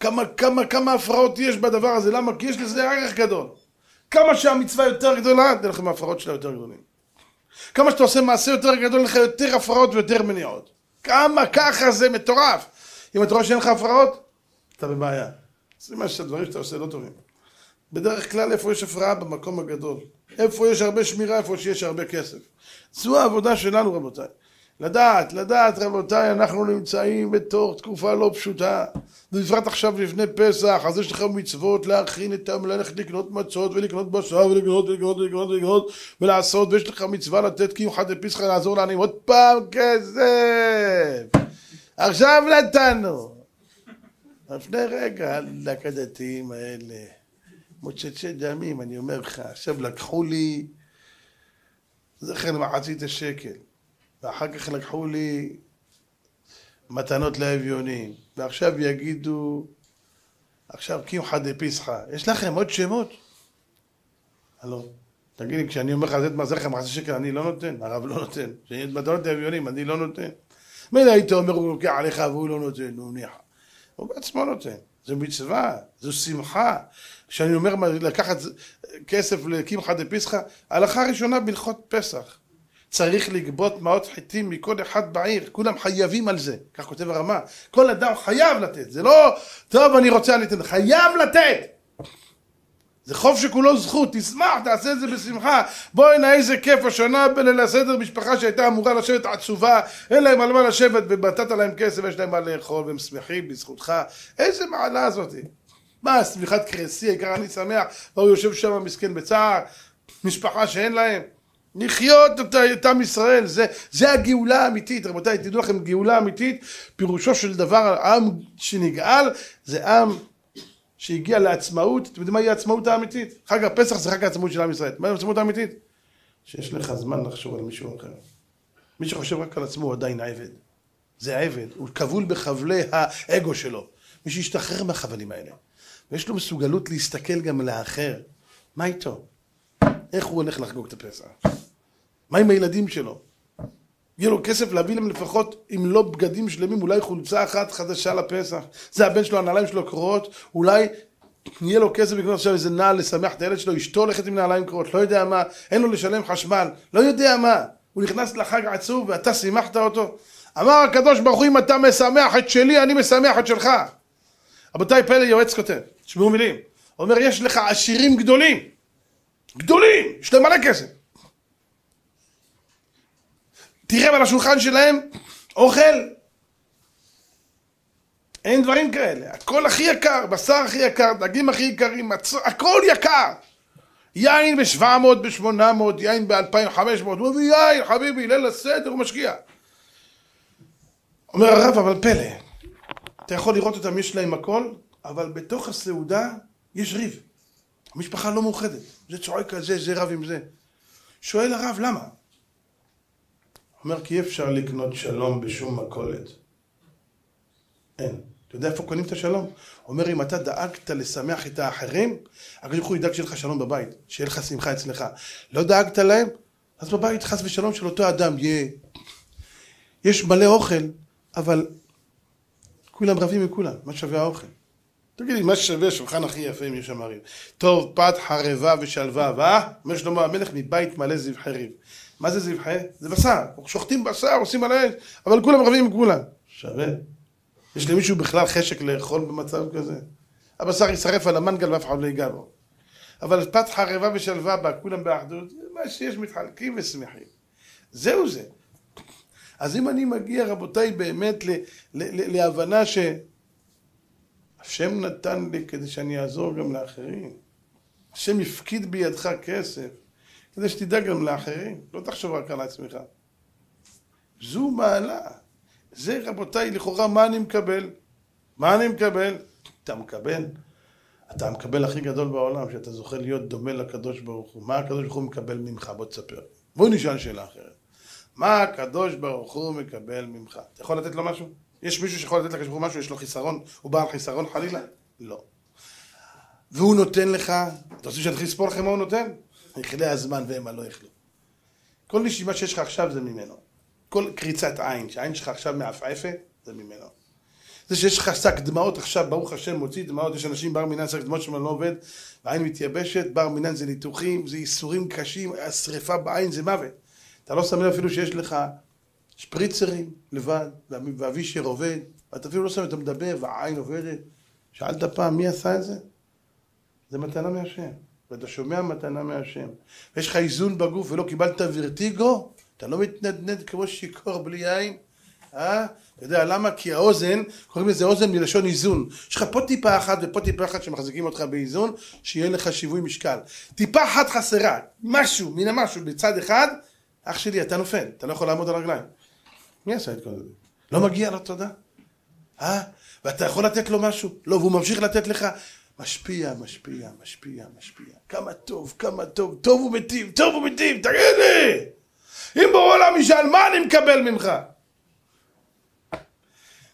כמה, כמה, כמה הפרעות יש בדבר הזה. למה? כי יש לזה ערך גדול. כמה שהמצווה יותר גדולה, תן לכם ההפרעות שלה יותר גדולים. כמה שאתה עושה מעשה יותר גדול, לך יותר הפרעות ויותר מניעות. כמה ככה זה מטורף. אם אתה רואה שאין לך הפרעות, אתה בבעיה. זה מה שהדברים שאתה עושה לא טובים. בדרך כלל איפה יש הפרעה? במקום הגדול. איפה יש הרבה שמירה? איפה שיש הרבה כסף. זו העבודה שלנו רבותיי. לדעת, לדעת רבותיי, אנחנו נמצאים בתור תקופה לא פשוטה. בפרט עכשיו לפני פסח, אז יש לך מצוות להכין את העם, ללכת לקנות מצות ולקנות בשר ולקנות ולקנות ולקנות ולקנות ולעשות, ויש לך מצווה לתת קיום חד פסחא לעזור לעניים. עוד פעם כסף! עכשיו נתנו. לפני רגע, דק הדתיים האלה, מוצצי דמים, אני אומר לך, עכשיו לקחו לי זכר מחצית השקל. ואחר כך לקחו לי מתנות לאביונים, ועכשיו יגידו, עכשיו קמחא דפסחא, יש לכם עוד שמות? הלו, תגיד לי, כשאני אומר לך לתת מזרחם מחצי שקל, אני לא נותן, הרב לא נותן. כשאני מתנות לאביונים, אני לא נותן. מילא היית אומר, הוא לוקח עליך והוא לא נותן, הוא ניחא. הוא בעצמו נותן. זו מצווה, זו שמחה. כשאני אומר לקחת כסף לקמחא דפסחא, הלכה ראשונה בהלכות פסח. צריך לגבות מעות חיטים מכל אחד בעיר, כולם חייבים על זה, כך כותב הרמה, כל אדם חייב לתת, זה לא, טוב אני רוצה לתת, חייב לתת! זה חוב שכולו זכות, תשמח, תעשה את זה בשמחה. בואי איזה כיף השנה בליל הסדר, משפחה שהייתה אמורה לשבת עצובה, אין להם על מה לשבת, ונתת להם כסף, יש להם מה לאכול, והם שמחים בזכותך. איזה מעלה זאתי. מה, שמיכת קרסי, העיקר אני שמח, והוא יושב שם מסכן בצער, משפחה שאין להם. לחיות את עם ישראל, זה, זה הגאולה האמיתית, רבותיי, תדעו לכם, גאולה אמיתית, פירושו של דבר, עם שנגאל, זה עם שהגיע לעצמאות, אתם יודעים מהי העצמאות האמיתית? חג הפסח זה חג העצמאות של עם ישראל, מהי העצמאות האמיתית? שיש לך זמן לחשוב על מישהו אחר. מי שחושב רק על עצמו הוא עדיין עבד. זה עבד, הוא כבול בחבלי האגו שלו. מי שישתחרר מהחבלים האלה. ויש לו מסוגלות להסתכל גם לאחר. מה איתו? איך הוא הולך לחגוג את הפסח? מה עם הילדים שלו? יהיה לו כסף להביא להם לפחות, אם לא בגדים שלמים, אולי חולצה אחת חדשה לפסח. זה הבן שלו, הנעליים שלו קרועות, אולי יהיה לו כסף לקנות עכשיו איזה נעל לשמח את הילד שלו, אשתו הולכת עם נעליים קרועות, לא יודע מה, אין לו לשלם חשמל, לא יודע מה. הוא נכנס לחג עצוב ואתה שימחת אותו. אמר הקדוש ברוך הוא, אם אתה משמח את שלי, אני משמח את שלך. רבותיי, פלא יועץ כותב, תשמעו מילים. הוא אומר, יש לך עשירים גדולים, גדולים, יש להם מלא כסף. תראה על השולחן שלהם אוכל. אין דברים כאלה, הכל הכי יקר, בשר הכי יקר, דגים הכי יקרים, מצ... הכל יקר. יין ב-700, ב-800, יין ב-2500, הוא מביא יין, חביבי, ליל הסדר, הוא משקיע. אומר הרב, אבל פלא, אתה יכול לראות אותם, יש להם הכל, אבל בתוך הסעודה יש ריב. המשפחה לא מאוחדת, זה צועק על זה, זה רב עם זה. שואל הרב, למה? אומר כי אי אפשר לקנות שלום בשום מכולת. אין. אתה יודע איפה קונים את השלום? הוא אומר אם אתה דאגת לשמח את האחרים, הקדוש ברוך הוא ידאג שיהיה לך שלום בבית, שיהיה לך שמחה אצלך. לא דאגת להם, אז בבית חס ושלום של אותו אדם יהיה... יש מלא אוכל, אבל כולם רבים עם כולם, מה שווה האוכל? תגידי, מה שווה שולחן הכי יפה אם יש שם? טוב, פת חרבה ושלווה, ואה? אומר שלמה המלך מבית מלא זבחי ריב. מה זה זבחה? זה בשר. שוחטים בשר, עושים על האש, אבל כולם רבים עם כולם. שווה. יש למישהו בכלל חשק לאכול במצב כזה? הבשר יישרף על המנגל ואף אחד לא ייגע בו. אבל פת חרבה ושלווה בה, כולם באחדות, מה שיש מתחלקים ושמחים. זהו זה. אז אם אני מגיע, רבותיי, באמת ל- ל- ל- להבנה ש... השם נתן לי כדי שאני אעזור גם לאחרים. השם הפקיד בידך כסף. כדי שתדאג גם לאחרים, לא תחשוב רק על עצמך. זו מעלה. זה רבותיי, לכאורה מה אני מקבל? מה אני מקבל? אתה מקבל? אתה המקבל הכי גדול בעולם, שאתה זוכה להיות דומה לקדוש ברוך הוא. מה הקדוש ברוך הוא מקבל ממך? בוא תספר. בוא נשאל שאלה אחרת. מה הקדוש ברוך הוא מקבל ממך? אתה יכול לתת לו משהו? יש מישהו שיכול לתת לקדוש ברוך הוא משהו? יש לו חיסרון? הוא בעל חיסרון חלילה? לא. והוא נותן לך, אתה רוצה שאני אתחיל לספור לכם מה הוא נותן? יכלה הזמן והמה לא יכלו. כל נשימה שיש לך עכשיו זה ממנו. כל קריצת עין, שהעין שלך עכשיו מעפעפת, זה ממנו. זה שיש לך שק דמעות עכשיו, ברוך השם, מוציא דמעות, יש אנשים בר מינן, שק דמעות שלנו לא עובד, והעין מתייבשת, בר מינן זה ניתוחים, זה ייסורים קשים, השריפה בעין זה מוות. אתה לא שם לב אפילו שיש לך שפריצרים לבד, ואבישר עובד, ואתה אפילו לא שם, אתה מדבר, והעין עובדת. שאלת פעם מי עשה את זה? זה מתנה מהשם. ואתה שומע מתנה מהשם, ויש לך איזון בגוף ולא קיבלת ורטיגו, אתה לא מתנדנד כמו שיכור בלי יין, אה? אתה יודע למה? כי האוזן, קוראים לזה אוזן מלשון איזון. יש לך פה טיפה אחת ופה טיפה אחת שמחזיקים אותך באיזון, שיהיה לך שיווי משקל. טיפה אחת חסרה, משהו, מן המשהו, בצד אחד, אח שלי, אתה נופל, אתה לא יכול לעמוד על הרגליים. מי עשה את כל זה? לא מגיע לו תודה? אה? ואתה יכול לתת לו משהו? לא, והוא ממשיך לתת לך, משפיע, משפיע, משפיע, משפיע. כמה טוב, כמה טוב, טוב ומטיב, טוב ומטיב, תגיד לי! אם בעולם ישאל, מה אני מקבל ממך?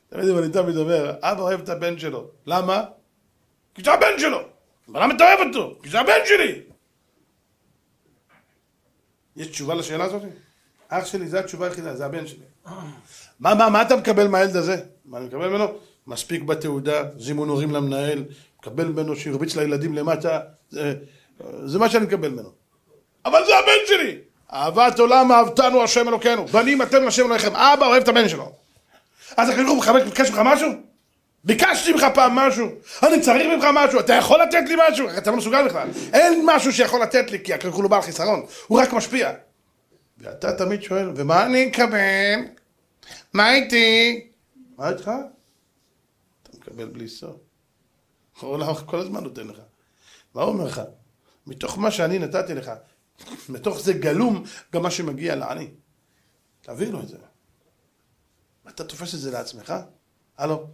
אתם יודעים, אני תמיד אומר, אבא אוהב את הבן שלו. למה? כי זה הבן שלו. אבל למה אתה אוהב אותו? כי זה הבן שלי. יש תשובה לשאלה הזאת? אח שלי, זו התשובה היחידה, זה הבן שלי. מה, מה, מה אתה מקבל מהילד הזה? מה אני מקבל ממנו? מספיק בתעודה, זימון הורים למנהל, מקבל ממנו שירביץ לילדים למטה, זה, זה מה שאני מקבל ממנו. אבל זה הבן שלי! אהבת עולם אהבתנו השם אלוקינו, בנים אתם לשם אלוהיכם, אבא אוהב את הבן שלו. אז הקדוש ברוך הוא בקש ממך משהו? ביקשתי ממך פעם משהו, אני צריך ממך משהו, אתה יכול לתת לי משהו? אתה לא מסוגל בכלל. אין משהו שיכול לתת לי, כי הקלקול הוא בעל חיסרון, הוא רק משפיע. ואתה תמיד שואל, ומה אני אקבל? מה איתי? מה איתך? אתה מקבל בלי סוף. העולם כל הזמן נותן לך. מה הוא אומר לך? מתוך מה שאני נתתי לך, מתוך זה גלום גם מה שמגיע לעני. תעביר לו את זה. אתה תופס את זה לעצמך? הלו.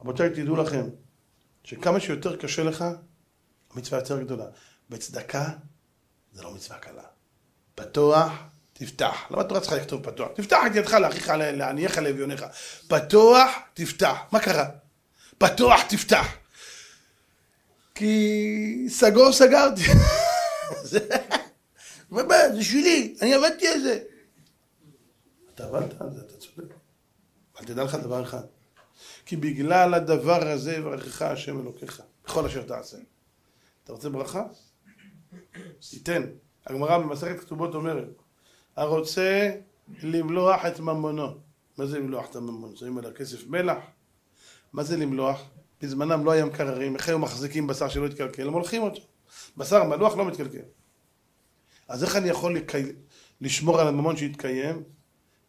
רבותיי, תדעו לכם, שכמה שיותר קשה לך, המצווה יותר גדולה. בצדקה זה לא מצווה קלה. פתוח, תפתח. למה התורה צריכה לכתוב פתוח? תפתח את ידך לאחיך, לענייך, לאביוניך. פתוח, תפתח. מה קרה? פתוח, תפתח. כי סגור, סגרתי. מה, זה שלי, אני עבדתי על זה. אתה עבדת על זה, אתה צודק. אבל תדע לך דבר אחד. כי בגלל הדבר הזה יברכך השם אלוקיך, בכל אשר תעשה. אתה רוצה ברכה? תיתן. הגמרא במסכת כתובות אומרת, הרוצה למלוח את ממונו. מה זה למלוח את הממון? שמים על הכסף מלח? מה זה למלוח? בזמנם לא היה מקררים, איך היו מחזיקים בשר שלא התקלקל? הם הולכים אותו. בשר מלוח לא מתקלקל. אז איך אני יכול לשמור על הממון שיתקיים?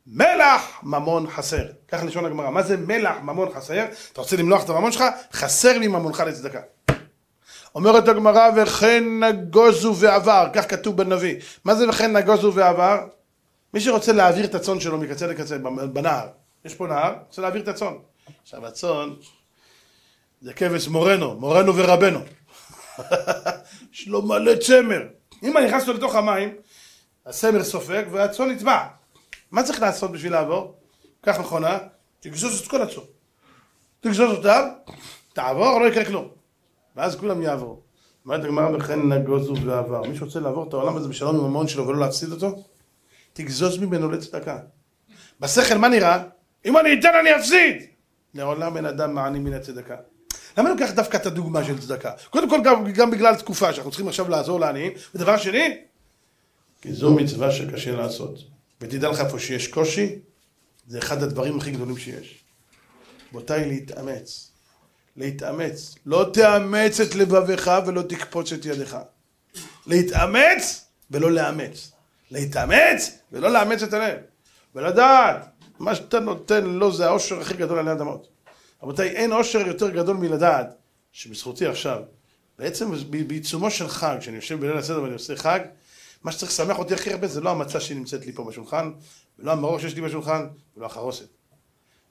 מלח ממון חסר. ככה לשון הגמרא. מה זה מלח ממון חסר? אתה רוצה למלוח את הממון שלך? חסר לי ממונך לצדקה. אומרת הגמרא וכן נגוזו ועבר, כך כתוב בנביא. מה זה וכן נגוזו ועבר? מי שרוצה להעביר את הצאן שלו מקצה לקצה בנהר, יש פה נהר, רוצה להעביר את הצאן. עכשיו הצאן זה כבש מורנו, מורנו ורבנו. [laughs] יש לו מלא צמר. אם אני נכנס לו לתוך המים, הסמר סופג והצאן נטבע. מה צריך לעשות בשביל לעבור? קח מכונה, תגזוז את כל הצאן. תגזוז אותה, תעבור, לא יקרה כלום. ואז כולם יעברו. אומרת הגמרא וכן נגוזו ועבר. מי שרוצה לעבור את העולם הזה בשלום עם המון שלו ולא להפסיד אותו, תגזוז ממנו לצדקה. בשכל מה נראה? אם אני אתן אני אפסיד! לעולם אין אדם מעני מן הצדקה. למה אני לוקח דווקא את הדוגמה של צדקה? קודם כל גם, גם בגלל תקופה שאנחנו צריכים עכשיו לעזור לעניים, ודבר שני, כי זו מצווה שקשה לעשות. ותדע לך איפה שיש קושי, זה אחד הדברים הכי גדולים שיש. רבותיי, להתאמץ. להתאמץ. לא תאמץ את לבביך ולא תקפוץ את ידך. להתאמץ ולא לאמץ. להתאמץ ולא לאמץ את הלב. ולדעת, מה שאתה נותן לו זה העושר הכי גדול עלי אדמות. רבותיי, אין עושר יותר גדול מלדעת שבזכותי עכשיו, בעצם בעיצומו של חג, כשאני יושב בליל הסדר ואני עושה חג, מה שצריך לשמח אותי הכי הרבה זה לא המצה שנמצאת לי פה בשולחן, ולא המרור שיש לי בשולחן, ולא החרוסת.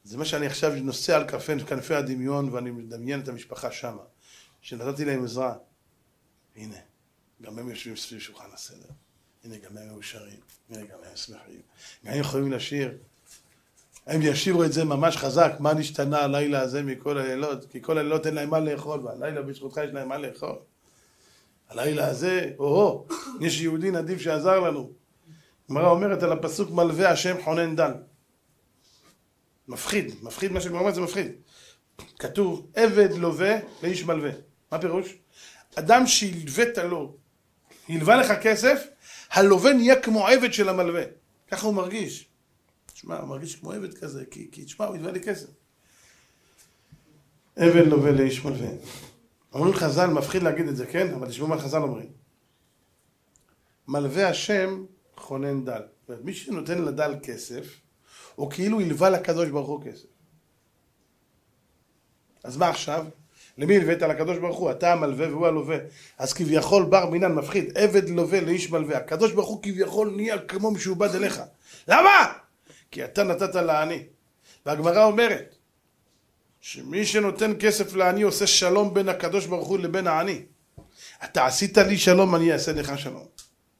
זה מה שאני עכשיו נוסע על כנפי, כנפי הדמיון ואני מדמיין את המשפחה שמה, שנתתי להם עזרה. הנה, גם הם יושבים סביב שולחן הסדר. הנה, גם הם מאושרים. הנה, גם הם שמחים. גם הם יכולים לשיר. הם ישירו את זה ממש חזק, מה נשתנה הלילה הזה מכל הלילות? כי כל הלילות אין להם מה לאכול, והלילה בזכותך יש להם מה לאכול. הלילה הזה, או-הו, יש יהודי נדיב שעזר לנו. גמרא אומרת על הפסוק מלווה השם חונן דן. מפחיד, מפחיד מה שגמרא אומרת זה מפחיד. כתוב עבד לווה לאיש מלווה. מה פירוש? אדם שהלווית לו, הלווה לך כסף, הלווה נהיה כמו עבד של המלווה. ככה הוא מרגיש. תשמע, מרגיש כמו עבד כזה, כי, כי תשמע, הוא הלווה לי כסף. עבד לווה לאיש מלווה. אומרים חז"ל, מפחיד להגיד את זה, כן? אבל תשמעו מה חז"ל אומרים. מלווה השם חונן דל. זאת אומרת, מי שנותן לדל כסף, הוא כאילו הלווה לקדוש ברוך הוא כסף. אז מה עכשיו? למי הלווית? לקדוש ברוך הוא, אתה המלווה והוא הלווה. אז כביכול בר מינן מפחיד, עבד לווה לאיש מלווה. הקדוש ברוך הוא כביכול נהיה כמו משועבד אליך. למה? כי אתה נתת לעני. והגמרא אומרת, שמי שנותן כסף לעני עושה שלום בין הקדוש ברוך הוא לבין העני. אתה עשית לי שלום, אני אעשה לך שלום.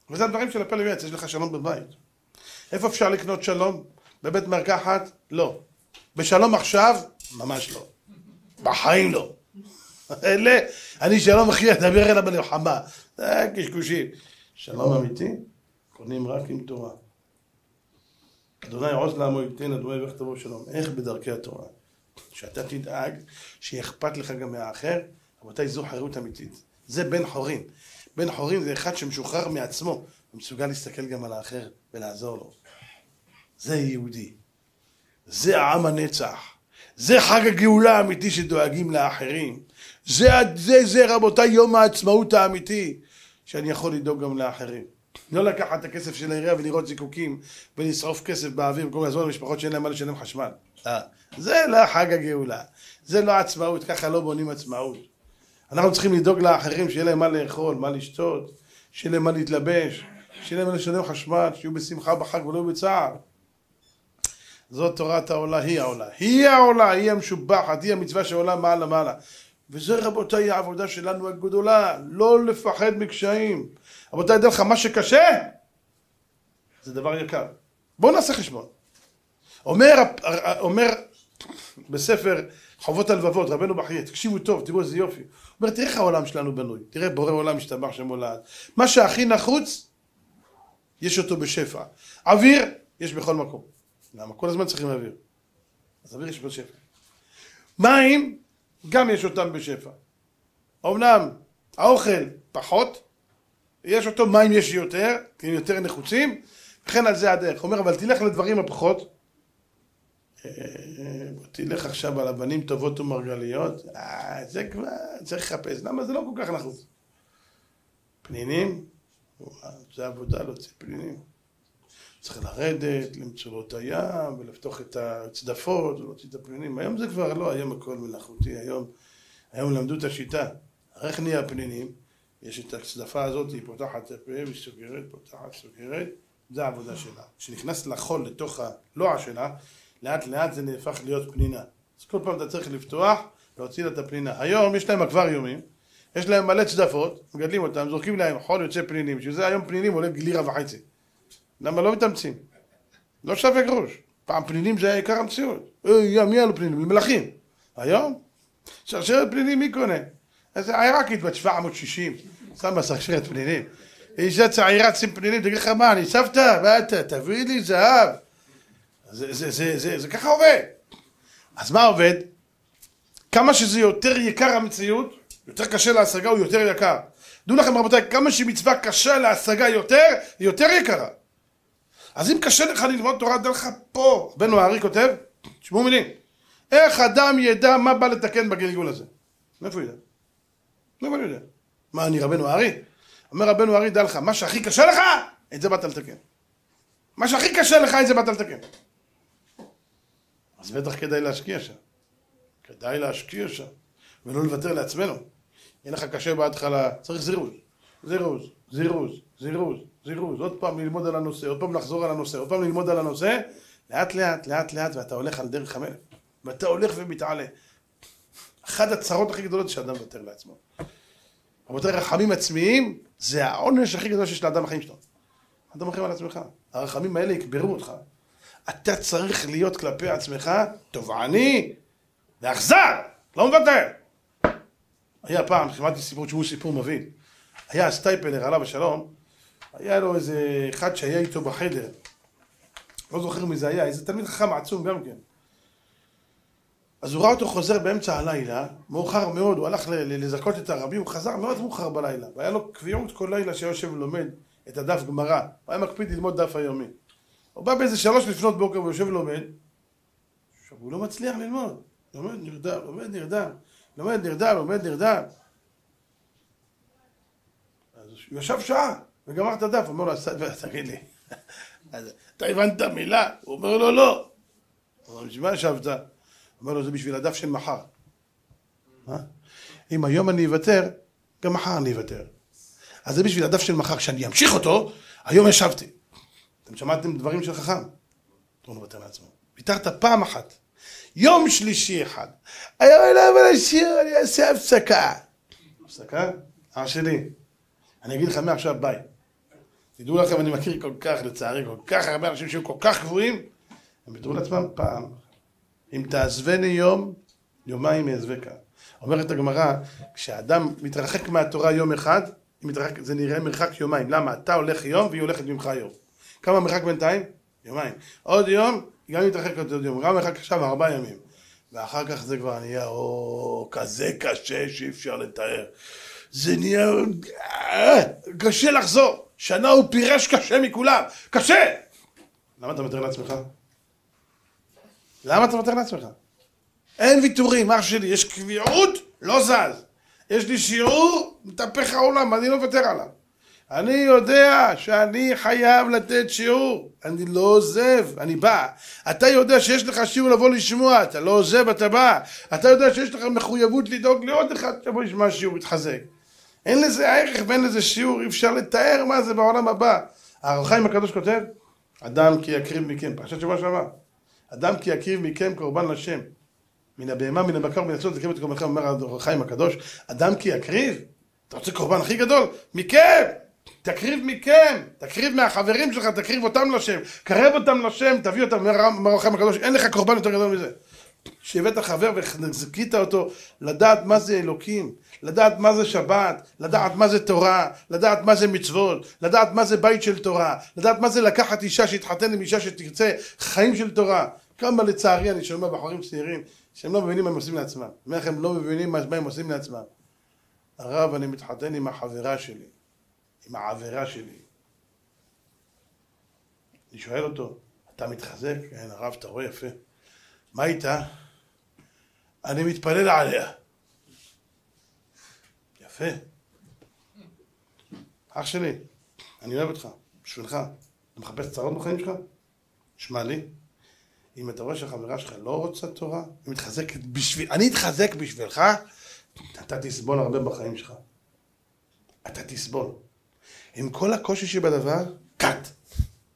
וזה הדברים של הפלא ויעץ, יש לך שלום בבית. איפה אפשר לקנות שלום? בבית מרקחת? לא. בשלום עכשיו? ממש לא. בחיים לא. אלה, אני שלום אחי, אדבר אליו במלחמה. זה קשקושים. שלום אמיתי, קונים רק עם תורה. אדוני עוז לעמו ייתן, אדוני תבוא שלום. איך בדרכי התורה? שאתה תדאג שיהיה אכפת לך גם מהאחר, רבותיי, זו חירות אמיתית. זה בן חורין. בן חורין זה אחד שמשוחרר מעצמו, ומסוגל להסתכל גם על האחר ולעזור לו. זה יהודי. זה העם הנצח. זה חג הגאולה האמיתי שדואגים לאחרים. זה, זה, זה רבותיי יום העצמאות האמיתי, שאני יכול לדאוג גם לאחרים. לא לקחת את הכסף של העירייה ולראות זיקוקים ולשרוף כסף באוויר במקום לעזור למשפחות שאין להם מה לשלם חשמל. אה, זה לא חג הגאולה, זה לא עצמאות, ככה לא בונים עצמאות. אנחנו צריכים לדאוג לאחרים שיהיה להם מה לאכול, מה לשתות, שיהיה להם מה להתלבש, שיהיה להם מה לשלם חשמל, שיהיו בשמחה בחג ולא בצער. זאת תורת העולה, היא העולה. היא העולה, היא המשובחת, היא המצווה שעולה מעלה מעלה. וזה רבותיי העבודה שלנו הגדולה, לא לפחד מקשיים. רבותיי, ידע לך, מה שקשה זה דבר יקר. בואו נעשה חשבון. אומר, אומר בספר חובות הלבבות, רבנו בחייה, תקשיבו טוב, תראו איזה יופי. הוא אומר, תראה איך העולם שלנו בנוי, תראה בורא עולם משתבח שם עולד. מה שהכי נחוץ, יש אותו בשפע. אוויר, יש בכל מקום. למה? כל הזמן צריכים אוויר. אז אוויר יש בשפע. מים, גם יש אותם בשפע. אמנם האוכל פחות, יש אותו, מים יש יותר, כי הם יותר נחוצים, וכן על זה הדרך. אומר, אבל תלך לדברים הפחות, אה, תלך עכשיו על אבנים טובות ומרגליות, אה, זה כבר, צריך לחפש. למה זה לא כל כך נחוץ? פנינים, זה עבודה להוציא פנינים. צריך לרדת, למצוא לו את הים, ולפתוח את הצדפות, ולהוציא את הפנינים. היום זה כבר לא, היום הכל מלאכותי, היום, היום למדו את השיטה. איך נהיה הפנינים? יש את הצדפה הזאת, היא פותחת את הפה, היא סוגרת, פותחת, סוגרת, זה העבודה שלה. כשנכנס לחול לתוך הלוע שלה, לאט לאט זה נהפך להיות פנינה. אז כל פעם אתה צריך לפתוח, להוציא לה את הפנינה. היום יש להם אקווריומים, יש להם מלא צדפות, מגדלים אותם, זורקים להם חול, יוצא פנינים, בשביל זה היום פנינים עולה לירה וחצי. למה לא מתאמצים? לא שווה גרוש. פעם פנינים זה היה עיקר המציאות. אוי, מי היה פנינים? למלכים. היום? שרשרת פנינים מי קונה? איזה עיראקית בת 760, שמה שרשרת פנינים. אישה צעירה שים פנינים, תגיד לך מה, אני סבתא? אתה? תביא לי זהב. זה, זה, זה, זה, זה ככה עובד. אז מה עובד? כמה שזה יותר יקר המציאות, יותר קשה להשגה הוא יותר יקר. דעו לכם רבותיי, כמה שמצווה קשה להשגה יותר, היא יותר יקרה. אז אם קשה לך ללמוד תורה, דע לך פה, בנו הארי כותב, תשמעו מילים, איך אדם ידע מה בא לתקן בגלגול הזה? מאיפה הוא ידע? מאיפה הוא יודע? מה, אני רבנו הארי? אומר רבנו הארי, דע לך, מה שהכי קשה לך, את זה באת לתקן. מה שהכי קשה לך, את זה באת לתקן. אז בטח כדאי להשקיע שם. כדאי להשקיע שם, ולא לוותר לעצמנו. יהיה לך קשה בהתחלה, צריך זירוז. זירוז, זירוז, זירוז, זירוז. עוד פעם ללמוד על הנושא, עוד פעם לחזור על הנושא, עוד פעם ללמוד על הנושא, לאט לאט, לאט לאט, ואתה הולך על דרך המלך. ואתה הולך ומתעלה. אחת הצרות הכי גדולות שאדם מוותר לעצמו. רבותיי, רחמים עצמיים זה העונש הכי גדול שיש לאדם בחיים שלו. אתה מוכר על עצמך. הרחמים האלה יקברו אותך. אתה צריך להיות כלפי עצמך תובעני ואכזר, לא מוותר. היה פעם, שמעתי סיפור שהוא סיפור מבין. היה סטייפלר עליו השלום, היה לו איזה אחד שהיה איתו בחדר, לא זוכר מי זה היה, איזה תלמיד חכם עצום גם כן. אז הוא ראה אותו חוזר באמצע הלילה, מאוחר מאוד, הוא הלך לזכות את הרבים, הוא חזר מאוד מאוחר בלילה, והיה לו קביעות כל לילה שהיה יושב ולומד את הדף גמרא, הוא היה מקפיד ללמוד דף היומי. הוא בא באיזה שלוש לפנות בוקר ויושב ולומד, עכשיו הוא לא מצליח ללמוד, לומד נרדם, לומד נרדם, לומד נרדם, לומד נרדם. אז הוא ישב שעה וגמר את הדף, אומר לו, [laughs] תגיד לי, [laughs] אתה הבנת מילה? הוא אומר לו, לא. הוא אומר, בשביל מה ישבת? אומר לו, זה בשביל הדף של מחר. מה? אם היום אני אוותר, גם מחר אני אוותר. אז זה בשביל הדף של מחר, כשאני אמשיך אותו, היום ישבתי. אתם שמעתם דברים של חכם? לא נוותר לעצמו. ויתרת פעם אחת. יום שלישי אחד. היום אני לא יכול לשיר, אני אעשה הפסקה. הפסקה? אח שלי, אני אגיד לך מעכשיו ביי. תדעו לכם, אני מכיר כל כך, לצערי, כל כך הרבה אנשים שהיו כל כך גבוהים, הם ידעו לעצמם פעם, אם תעזבני יום, יומיים יעזבך. אומרת הגמרא, כשאדם מתרחק מהתורה יום אחד, מתרחק, זה נראה מרחק יומיים. למה? אתה הולך יום והיא הולכת ממך יום. כמה מרחק בינתיים? יומיים. עוד יום, גם מתרחק עוד יום. גם מרחק עכשיו ארבעה ימים. ואחר כך זה כבר נהיה, או, כזה קשה שאי אפשר לתאר. זה נהיה אה, קשה לחזור. שנה הוא פירש קשה מכולם. קשה! למה אתה מוותר לעצמך? למה אתה מוותר לעצמך? אין ויתורים, אח שלי, יש קביעות, לא זז. יש לי שיעור, מתהפך העולם, אני לא מוותר עליו. אני יודע שאני חייב לתת שיעור, אני לא עוזב, אני בא. אתה יודע שיש לך שיעור לבוא לשמוע, אתה לא עוזב, אתה בא. אתה יודע שיש לך מחויבות לדאוג לעוד אחד, תבוא לשמוע שיעור, יתחזק. אין לזה ערך ואין לזה שיעור, אי אפשר לתאר מה זה בעולם הבא. הרב חיים הקדוש כותב, אדם כי יקריב מכם, פרשת שבוע שעבר. אדם כי יקריב מכם קורבן לשם. מן הבהמה, מן הבקר, מן הצאן, תקריב את קורבנכם, אומר הרב חיים הקדוש, אדם כי יקריב, אתה רוצה קורבן הכי גדול? מכם! תקריב מכם, תקריב מהחברים שלך, תקריב אותם לשם, קרב אותם לשם, תביא אותם, אומר הרב חיים הקדוש, אין לך קורבן יותר גדול מזה. שהבאת חבר וזכית אותו לדעת מה זה אלוקים, לדעת מה זה שבת, לדעת מה זה תורה, לדעת מה זה מצוות, לדעת מה זה בית של תורה, לדעת מה זה לקחת אישה שהתחתן עם אישה שתרצה חיים של תורה. כמה לצערי אני שומע בחורים צעירים שהם לא מבינים מה הם עושים לעצמם. אני אומר לכם, לא מבינים מה הם עושים לעצמם. הרב, אני מתחתן עם החברה שלי, עם העבירה שלי. אני שואל אותו, אתה מתחזק? כן, הרב, אתה רואה יפה. מה איתה? אני מתפלל עליה. יפה. אח שלי, אני אוהב אותך, בשבילך. אתה מחפש צרות בחיים שלך? שמע לי, אם אתה רואה שהחברה שלך לא רוצה תורה, היא מתחזקת בשביל... אני אתחזק בשבילך, אתה תסבול הרבה בחיים שלך. אתה תסבול. עם כל הקושי שבדבר, קאט.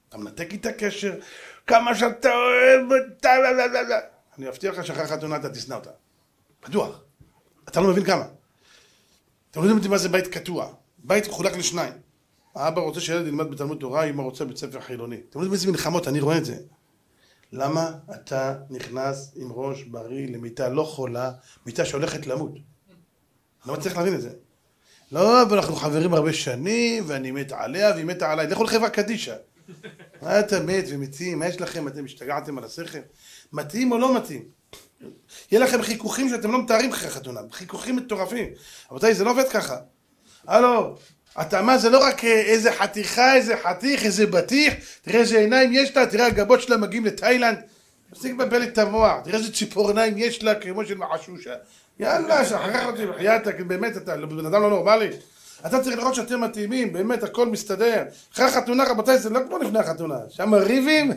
אתה מנתק איתה קשר, כמה שאתה אוהב אותה, לא, לא, לא. אני מבטיח לך שאחרי החתונה אתה תשנא אותה. בטוח. אתה לא מבין כמה. אתם לא יודעים מה זה בית קטוע. בית מחולק לשניים. האבא רוצה שילד ילמד בתלמוד תורה, אמא רוצה בית ספר חילוני. אתם יודעים איזה מלחמות, אני רואה את זה. למה אתה נכנס עם ראש בריא למיטה לא חולה, מיטה שהולכת למות? לא מצליח להבין את זה. לא, אבל אנחנו חברים הרבה שנים, ואני מת עליה, והיא מתה עליי. לכו לחברה קדישא. מה אתה מת ומתים? מה יש לכם? אתם השתגעתם על השכל? מתאים או לא מתאים? יהיה לכם חיכוכים שאתם לא מתארים אחרי חתונה, חיכוכים מטורפים. רבותיי, זה לא עובד ככה. הלו, התאמה זה לא רק איזה חתיכה, איזה חתיך, איזה בטיח, תראה איזה עיניים יש לה, תראה הגבות שלה מגיעים לתאילנד. תפסיק לבלבל את המוח, תראה איזה ציפורניים יש לה כמו של מחשושה. יאללה, שכח אותי, בחייאת, באמת, אתה בן אדם לא נורמלי. אתה צריך לראות שאתם מתאימים, באמת הכל מסתדר. אחרי החתונה, רבותיי, זה לא כמו לפני החתונה. שם ריבים,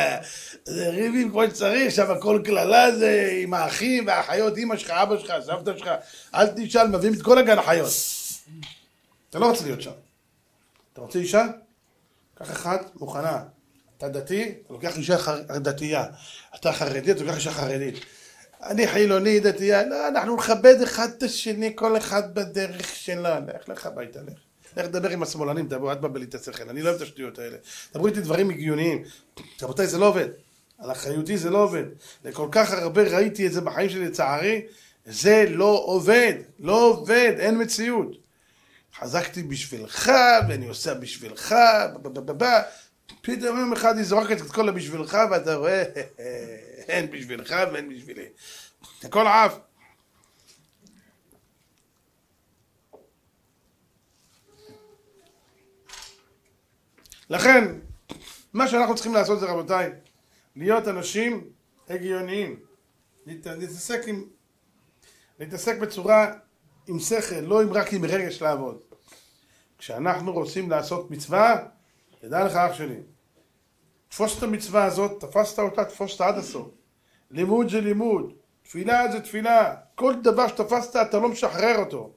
[laughs] זה ריבים כמו שצריך, שם הכל קללה זה עם האחים והאחיות, אמא שלך, אבא שלך, סבתא שלך. אל תשאל, מביאים את כל הגן החיות. אתה לא רוצה להיות שם. אתה רוצה אישה? קח אחת מוכנה. אתה דתי, אתה לוקח אישה דתייה. אתה חרדי, אתה לוקח אישה חרדית. אני חילוני, דתייה, לא, אנחנו נכבד אחד את השני, כל אחד בדרך שלו. לך לך הביתה, לך. לך לדבר עם השמאלנים, תבוא, את השכל, אני לא אוהב את השטויות האלה. דברו איתי דברים הגיוניים. רבותיי, זה לא עובד. על אחריותי זה לא עובד. לכל כך הרבה ראיתי את זה בחיים שלי, לצערי, זה לא עובד. לא עובד, אין מציאות. חזקתי בשבילך, ואני עושה בשבילך, פתאום יום אחד היא זורקת את כל הבשבילך, ואתה רואה, [laughs] אין בשבילך ואין בשבילי. הכל עף. לכן, מה שאנחנו צריכים לעשות זה רבותיי, להיות אנשים הגיוניים, להתעסק עם, להתעסק בצורה עם שכל, לא עם רק עם רגש לעבוד. כשאנחנו רוצים לעשות מצווה, תדע לך אח שלי, תפוס את המצווה הזאת, תפסת אותה, תפוס אותה עד הסוף. לימוד זה לימוד, תפילה זה תפילה, כל דבר שתפסת אתה לא משחרר אותו.